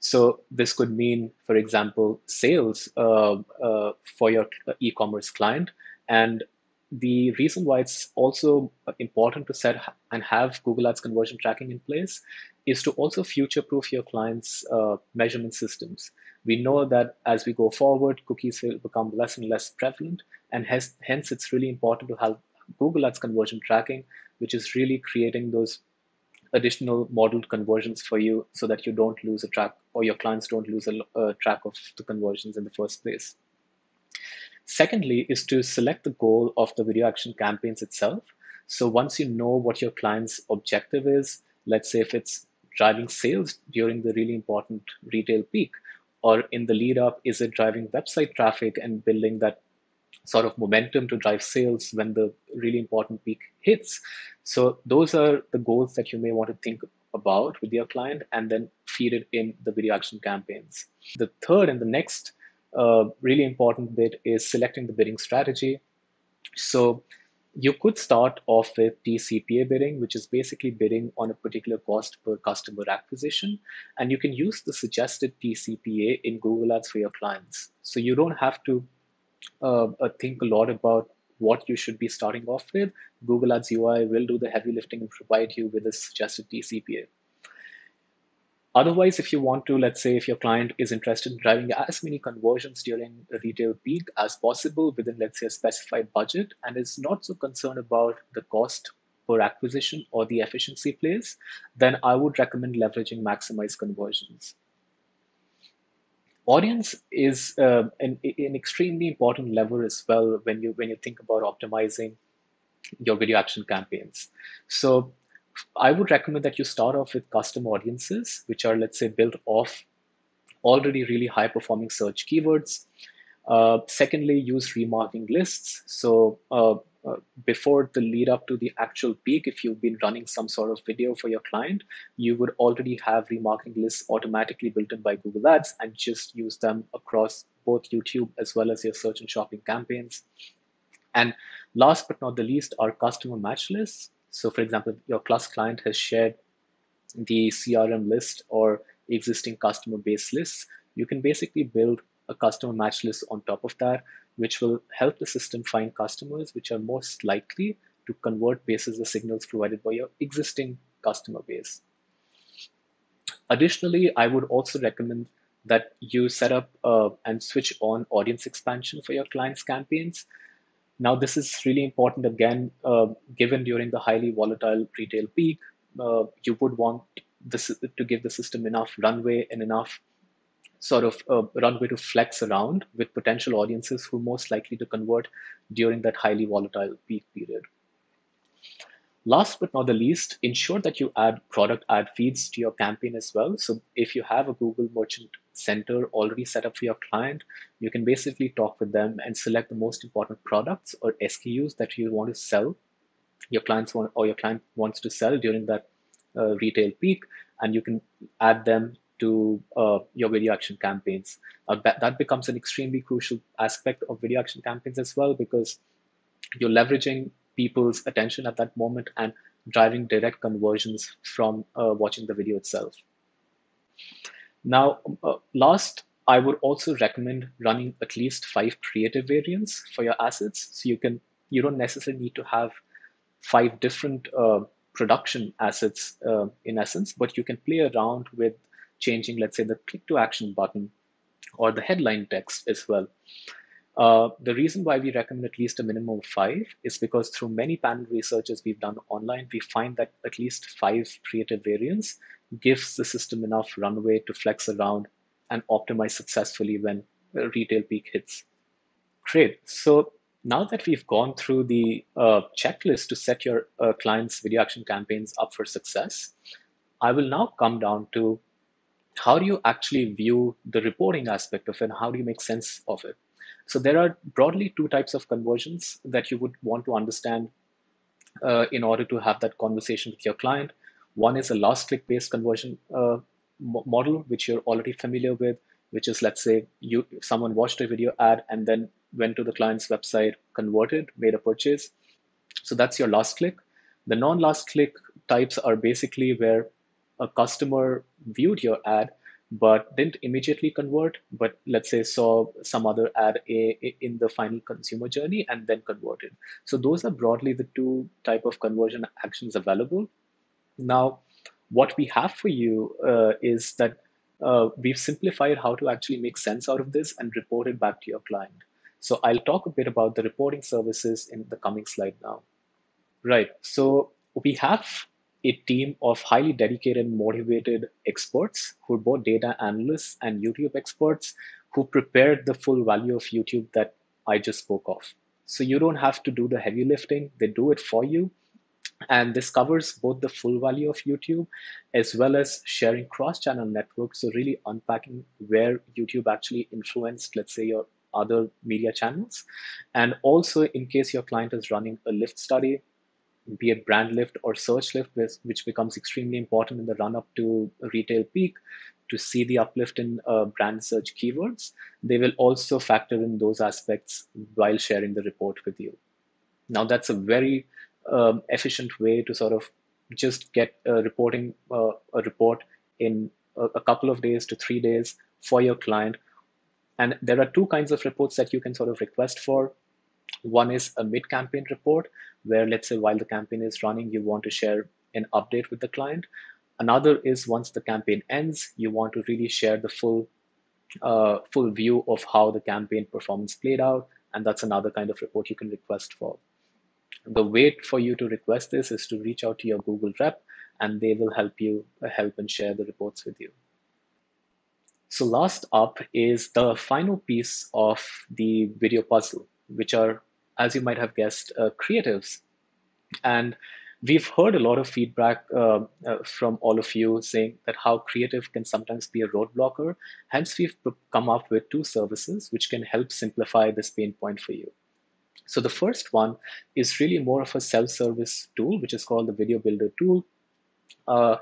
S12: So this could mean, for example, sales uh, uh, for your e-commerce client and the reason why it's also important to set and have Google Ads conversion tracking in place is to also future proof your clients' uh, measurement systems. We know that as we go forward, cookies will become less and less prevalent, and hence, hence it's really important to have Google Ads conversion tracking, which is really creating those additional modeled conversions for you so that you don't lose a track or your clients don't lose a, a track of the conversions in the first place. Secondly, is to select the goal of the video action campaigns itself. So once you know what your client's objective is, let's say if it's driving sales during the really important retail peak, or in the lead up, is it driving website traffic and building that sort of momentum to drive sales when the really important peak hits? So those are the goals that you may want to think about with your client and then feed it in the video action campaigns. The third and the next uh, really important bit is selecting the bidding strategy. So you could start off with TCPA bidding, which is basically bidding on a particular cost per customer acquisition. And you can use the suggested TCPA in Google Ads for your clients. So you don't have to uh, uh, think a lot about what you should be starting off with. Google Ads UI will do the heavy lifting and provide you with a suggested TCPA. Otherwise, if you want to, let's say, if your client is interested in driving as many conversions during a retail peak as possible within, let's say, a specified budget and is not so concerned about the cost per acquisition or the efficiency plays, then I would recommend leveraging maximize conversions. Audience is uh, an, an extremely important lever as well when you when you think about optimizing your video action campaigns. So I would recommend that you start off with custom audiences, which are, let's say, built off already really high performing search keywords. Uh, secondly, use remarketing lists. So uh, uh, before the lead up to the actual peak, if you've been running some sort of video for your client, you would already have remarketing lists automatically built in by Google Ads and just use them across both YouTube as well as your search and shopping campaigns. And last but not the least are customer match lists. So for example, your Plus client has shared the CRM list or existing customer base lists. You can basically build a customer match list on top of that, which will help the system find customers which are most likely to convert basis the signals provided by your existing customer base. Additionally, I would also recommend that you set up uh, and switch on audience expansion for your clients' campaigns. Now, this is really important again, uh, given during the highly volatile retail peak, uh, you would want this to give the system enough runway and enough sort of uh, runway to flex around with potential audiences who are most likely to convert during that highly volatile peak period. Last but not the least, ensure that you add product ad feeds to your campaign as well. So if you have a Google Merchant center already set up for your client, you can basically talk with them and select the most important products or SKUs that you want to sell. Your clients want or your client wants to sell during that uh, retail peak, and you can add them to uh, your video action campaigns. Uh, that, that becomes an extremely crucial aspect of video action campaigns as well because you're leveraging people's attention at that moment and driving direct conversions from uh, watching the video itself. Now, uh, last, I would also recommend running at least five creative variants for your assets. So you can you don't necessarily need to have five different uh, production assets uh, in essence, but you can play around with changing, let's say, the click to action button or the headline text as well. Uh, the reason why we recommend at least a minimum of five is because through many panel researches we've done online, we find that at least five creative variants gives the system enough runway to flex around and optimize successfully when retail peak hits. Great. So now that we've gone through the uh, checklist to set your uh, client's video action campaigns up for success, I will now come down to how do you actually view the reporting aspect of it and how do you make sense of it? So there are broadly two types of conversions that you would want to understand uh, in order to have that conversation with your client. One is a last click based conversion uh, model, which you're already familiar with, which is let's say you someone watched a video ad and then went to the client's website, converted, made a purchase. So that's your last click. The non last click types are basically where a customer viewed your ad but didn't immediately convert, but let's say saw some other ad in the final consumer journey and then converted. So those are broadly the two type of conversion actions available. Now, what we have for you uh, is that uh, we've simplified how to actually make sense out of this and report it back to your client. So I'll talk a bit about the reporting services in the coming slide now. Right. So we have a team of highly dedicated motivated experts who are both data analysts and YouTube experts who prepared the full value of YouTube that I just spoke of. So you don't have to do the heavy lifting, they do it for you And this covers both the full value of YouTube as well as sharing cross channel networks. So, really unpacking where YouTube actually influenced, let's say, your other media channels. And also, in case your client is running a lift study, be it brand lift or search lift, which becomes extremely important in the run up to retail peak to see the uplift in uh, brand search keywords, they will also factor in those aspects while sharing the report with you. Now, that's a very um, efficient way to sort of just get a reporting uh, a report in a, a couple of days to three days for your client. And there are two kinds of reports that you can sort of request for. One is a mid campaign report, where let's say while the campaign is running, you want to share an update with the client. Another is once the campaign ends, you want to really share the full uh, full view of how the campaign performance played out, and that's another kind of report you can request for. The way for you to request this is to reach out to your Google rep, and they will help you uh, help and share the reports with you. So last up is the final piece of the video puzzle, which are, as you might have guessed, uh, creatives. And we've heard a lot of feedback uh, uh, from all of you saying that how creative can sometimes be a roadblocker. Hence, we've come up with two services which can help simplify this pain point for you. So the first one is really more of a self-service tool, which is called the Video Builder tool. Uh,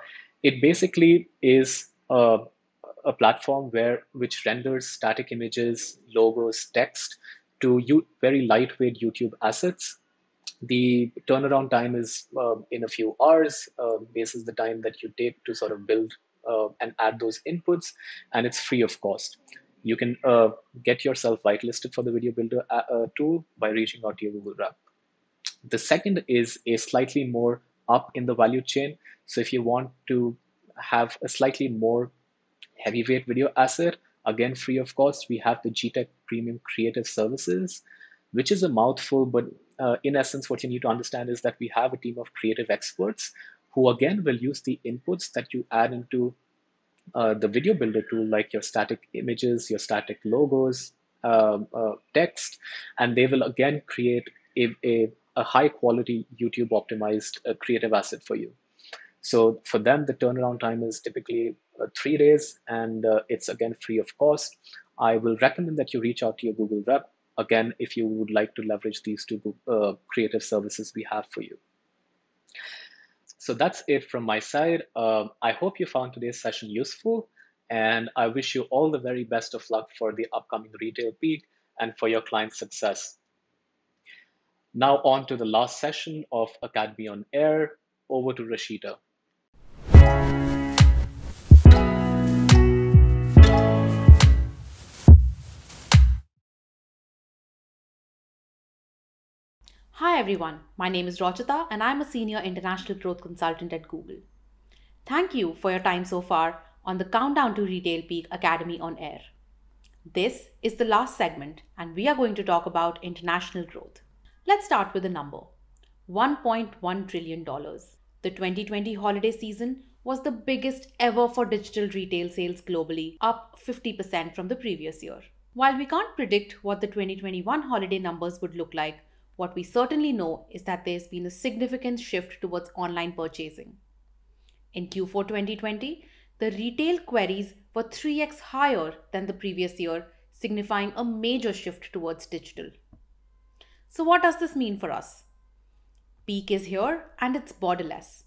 S12: it basically is a, a, platform where which renders static images, logos, text to very lightweight YouTube assets. The turnaround time is uh, in a few hours, uh, basis the time that you take to sort of build uh, and add those inputs, and it's free of cost you can uh, get yourself whitelisted for the video builder uh, uh, tool by reaching out to your Google rep. The second is a slightly more up in the value chain. So if you want to have a slightly more heavyweight video asset, again, free of cost, we have the GTech Premium Creative Services, which is a mouthful, but uh, in essence, what you need to understand is that we have a team of creative experts who again will use the inputs that you add into uh, the video builder tool like your static images, your static logos, uh, uh, text, and they will again create a, a, a high quality YouTube optimized uh, creative asset for you. So for them, the turnaround time is typically uh, three days and uh, it's again free of cost. I will recommend that you reach out to your Google rep again if you would like to leverage these two creative services we have for you. So that's it from my side. Uh, I hope you found today's session useful, and I wish you all the very best of luck for the upcoming retail peak and for your client success. Now on to the last session of Academy on Air. Over to Rashida.
S13: Hi everyone, my name is Rochita and I'm a senior international growth consultant at Google. Thank you for your time so far on the Countdown to Retail Peak Academy on Air. This is the last segment and we are going to talk about international growth. Let's start with a number $1.1 trillion. The 2020 holiday season was the biggest ever for digital retail sales globally, up 50% from the previous year. While we can't predict what the 2021 holiday numbers would look like, what we certainly know is that there's been a significant shift towards online purchasing. In Q4 2020, the retail queries were 3x higher than the previous year, signifying a major shift towards digital. So, what does this mean for us? Peak is here and it's borderless.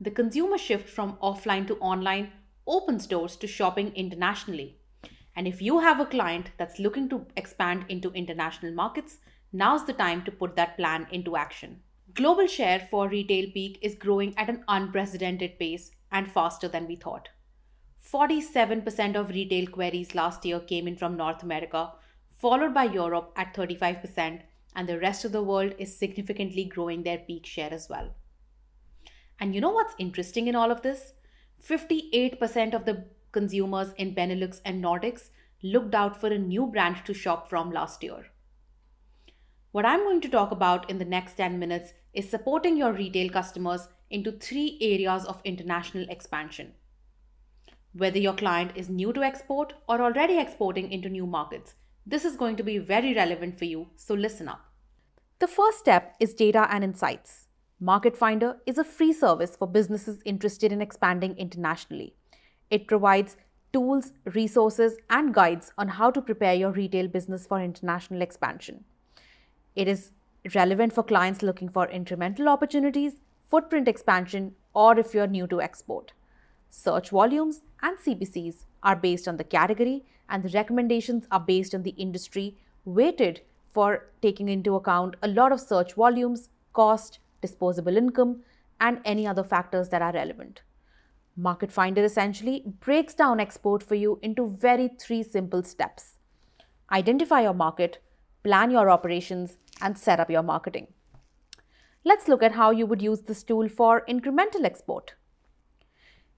S13: The consumer shift from offline to online opens doors to shopping internationally. And if you have a client that's looking to expand into international markets, Now's the time to put that plan into action. Global share for retail peak is growing at an unprecedented pace and faster than we thought. 47% of retail queries last year came in from North America, followed by Europe at 35%, and the rest of the world is significantly growing their peak share as well. And you know what's interesting in all of this? 58% of the consumers in Benelux and Nordics looked out for a new brand to shop from last year. What I'm going to talk about in the next 10 minutes is supporting your retail customers into three areas of international expansion. Whether your client is new to export or already exporting into new markets, this is going to be very relevant for you, so listen up. The first step is data and insights. Market Finder is a free service for businesses interested in expanding internationally. It provides tools, resources, and guides on how to prepare your retail business for international expansion. It is relevant for clients looking for incremental opportunities, footprint expansion, or if you're new to export. Search volumes and CPCs are based on the category, and the recommendations are based on the industry, weighted for taking into account a lot of search volumes, cost, disposable income, and any other factors that are relevant. Market Finder essentially breaks down export for you into very three simple steps. Identify your market, plan your operations, and set up your marketing. Let's look at how you would use this tool for incremental export.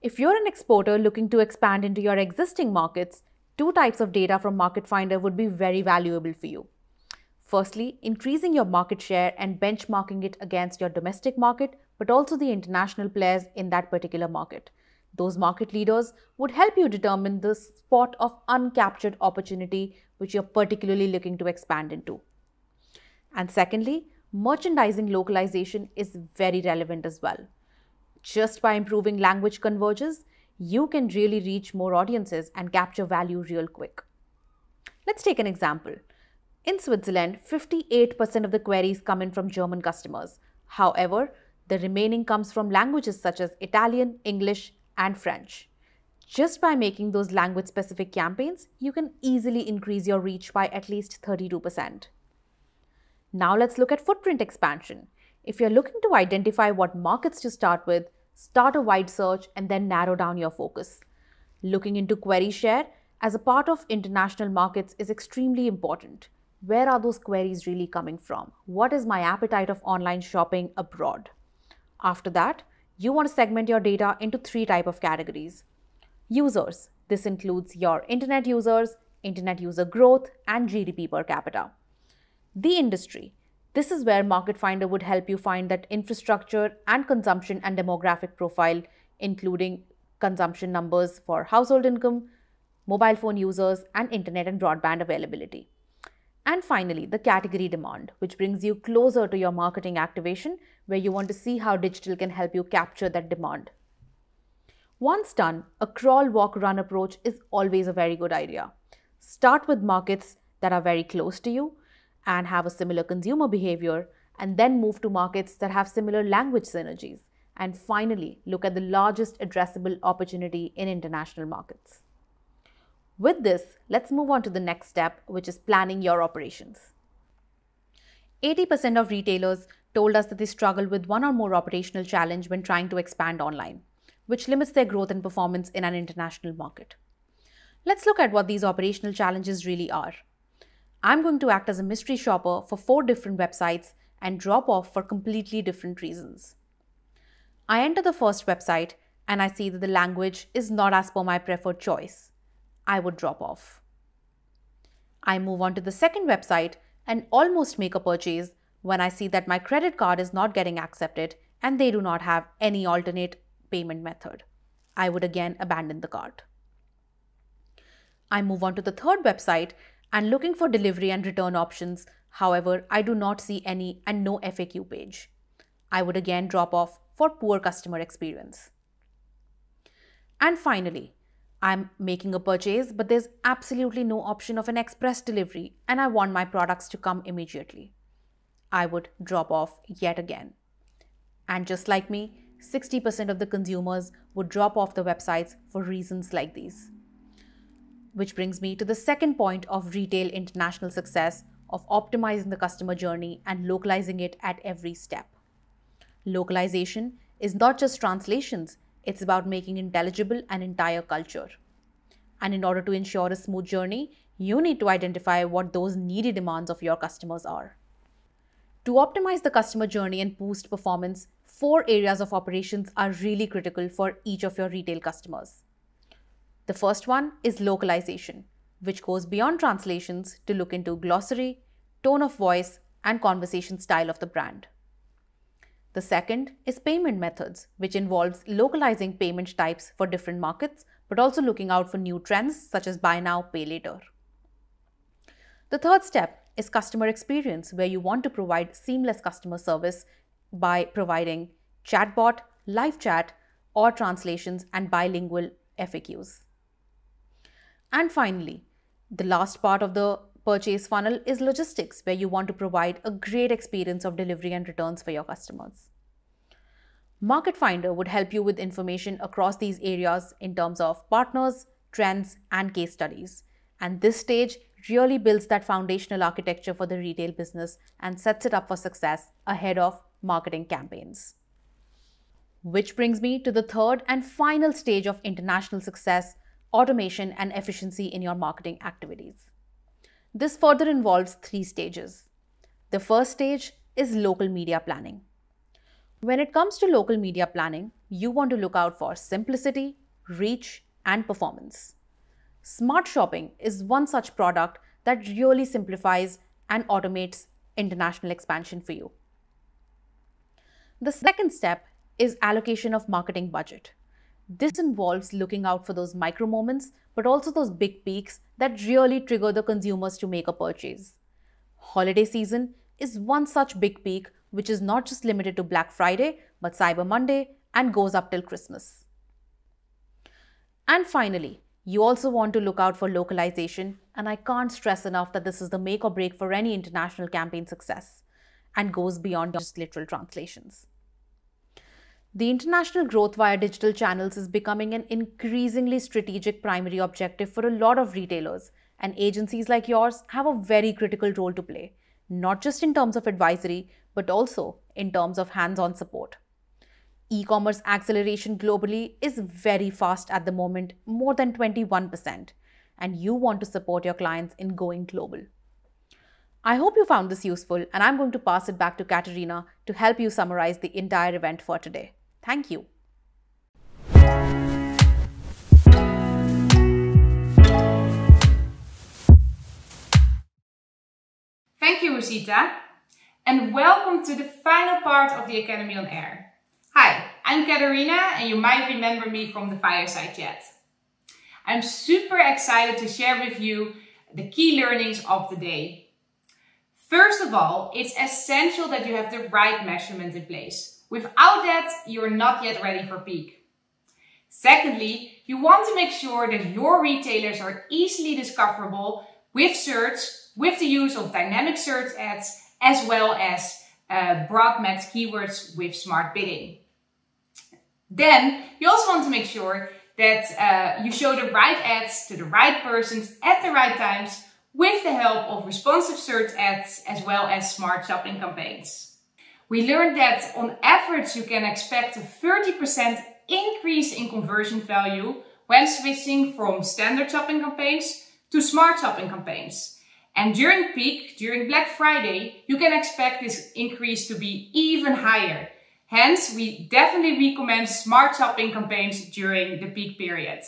S13: If you're an exporter looking to expand into your existing markets, two types of data from Market Finder would be very valuable for you. Firstly, increasing your market share and benchmarking it against your domestic market, but also the international players in that particular market. Those market leaders would help you determine the spot of uncaptured opportunity which you're particularly looking to expand into. And secondly, merchandising localization is very relevant as well. Just by improving language convergence, you can really reach more audiences and capture value real quick. Let's take an example. In Switzerland, 58% of the queries come in from German customers. However, the remaining comes from languages such as Italian, English, and French. Just by making those language specific campaigns, you can easily increase your reach by at least 32%. Now let's look at footprint expansion. If you're looking to identify what markets to start with, start a wide search and then narrow down your focus. Looking into query share as a part of international markets is extremely important. Where are those queries really coming from? What is my appetite of online shopping abroad? After that, you want to segment your data into three type of categories. Users. This includes your internet users, internet user growth, and GDP per capita. The industry. This is where Market Finder would help you find that infrastructure and consumption and demographic profile, including consumption numbers for household income, mobile phone users, and internet and broadband availability. And finally, the category demand, which brings you closer to your marketing activation, where you want to see how digital can help you capture that demand. Once done, a crawl, walk, run approach is always a very good idea. Start with markets that are very close to you and have a similar consumer behavior, and then move to markets that have similar language synergies. And finally, look at the largest addressable opportunity in international markets. With this, let's move on to the next step, which is planning your operations. 80% of retailers told us that they struggle with one or more operational challenge when trying to expand online, which limits their growth and performance in an international market. Let's look at what these operational challenges really are. I'm going to act as a mystery shopper for four different websites and drop off for completely different reasons. I enter the first website and I see that the language is not as per my preferred choice. I would drop off. I move on to the second website and almost make a purchase when I see that my credit card is not getting accepted and they do not have any alternate payment method. I would again abandon the cart. I move on to the third website and looking for delivery and return options. However, I do not see any and no FAQ page. I would again drop off for poor customer experience. And finally, I'm making a purchase, but there's absolutely no option of an express delivery, and I want my products to come immediately. I would drop off yet again. And just like me, 60% of the consumers would drop off the websites for reasons like these. Which brings me to the second point of retail international success of optimizing the customer journey and localizing it at every step. Localization is not just translations, it's about making intelligible an entire culture. And in order to ensure a smooth journey, you need to identify what those needy demands of your customers are. To optimize the customer journey and boost performance, four areas of operations are really critical for each of your retail customers. The first one is localization, which goes beyond translations to look into glossary, tone of voice, and conversation style of the brand. The second is payment methods, which involves localizing payment types for different markets, but also looking out for new trends such as buy now, pay later. The third step is customer experience, where you want to provide seamless customer service by providing chatbot, live chat, or translations and bilingual FAQs. And finally, the last part of the purchase funnel is logistics, where you want to provide a great experience of delivery and returns for your customers. Market Finder would help you with information across these areas in terms of partners, trends, and case studies. And this stage really builds that foundational architecture for the retail business and sets it up for success ahead of marketing campaigns. Which brings me to the third and final stage of international success automation and efficiency in your marketing activities. This further involves three stages. The first stage is local media planning. When it comes to local media planning, you want to look out for simplicity, reach, and performance. Smart Shopping is one such product that really simplifies and automates international expansion for you. The second step is allocation of marketing budget. This involves looking out for those micro moments, but also those big peaks that really trigger the consumers to make a purchase. Holiday season is one such big peak, which is not just limited to Black Friday, but Cyber Monday and goes up till Christmas. And finally, you also want to look out for localization, and I can't stress enough that this is the make or break for any international campaign success and goes beyond just literal translations. The international growth via digital channels is becoming an increasingly strategic primary objective for a lot of retailers, and agencies like yours have a very critical role to play, not just in terms of advisory, but also in terms of hands on support. E commerce acceleration globally is very fast at the moment, more than 21%, and you want to support your clients in going global. I hope you found this useful, and I'm going to pass it back to Katerina to help you summarize the entire event for today. Thank you.
S7: Thank you, Rosita, and welcome to the final part of the Academy on Air. Hi, I'm Katerina and you might remember me from the fireside chat. I'm super excited to share with you the key learnings of the day. First of all, it's essential that you have the right measurement in place. Without that, you're not yet ready for peak. Secondly, you want to make sure that your retailers are easily discoverable with search, with the use of dynamic search ads, as well as uh, broad match keywords with smart bidding. Then you also want to make sure that uh, you show the right ads to the right persons at the right times with the help of responsive search ads as well as smart shopping campaigns. We learned that on average you can expect a 30% increase in conversion value when switching from standard shopping campaigns to smart shopping campaigns. And during peak, during Black Friday, you can expect this increase to be even higher Hence, we definitely recommend smart shopping campaigns during the peak period.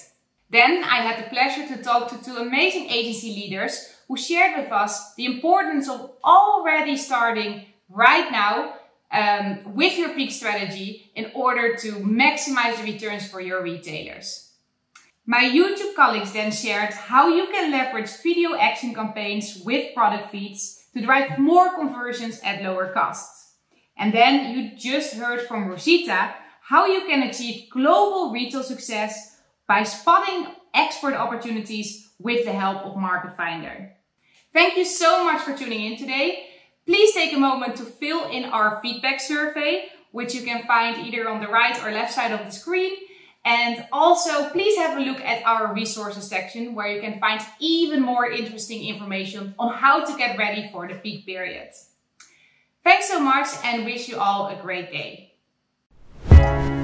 S7: Then I had the pleasure to talk to two amazing agency leaders who shared with us the importance of already starting right now um, with your peak strategy in order to maximize the returns for your retailers. My YouTube colleagues then shared how you can leverage video action campaigns with product feeds to drive more conversions at lower costs. And then you just heard from Rosita how you can achieve global retail success by spotting export opportunities with the help of Market Finder. Thank you so much for tuning in today. Please take a moment to fill in our feedback survey, which you can find either on the right or left side of the screen. And also, please have a look at our resources section where you can find even more interesting information on how to get ready for the peak period. Thanks so much and wish you all a great day.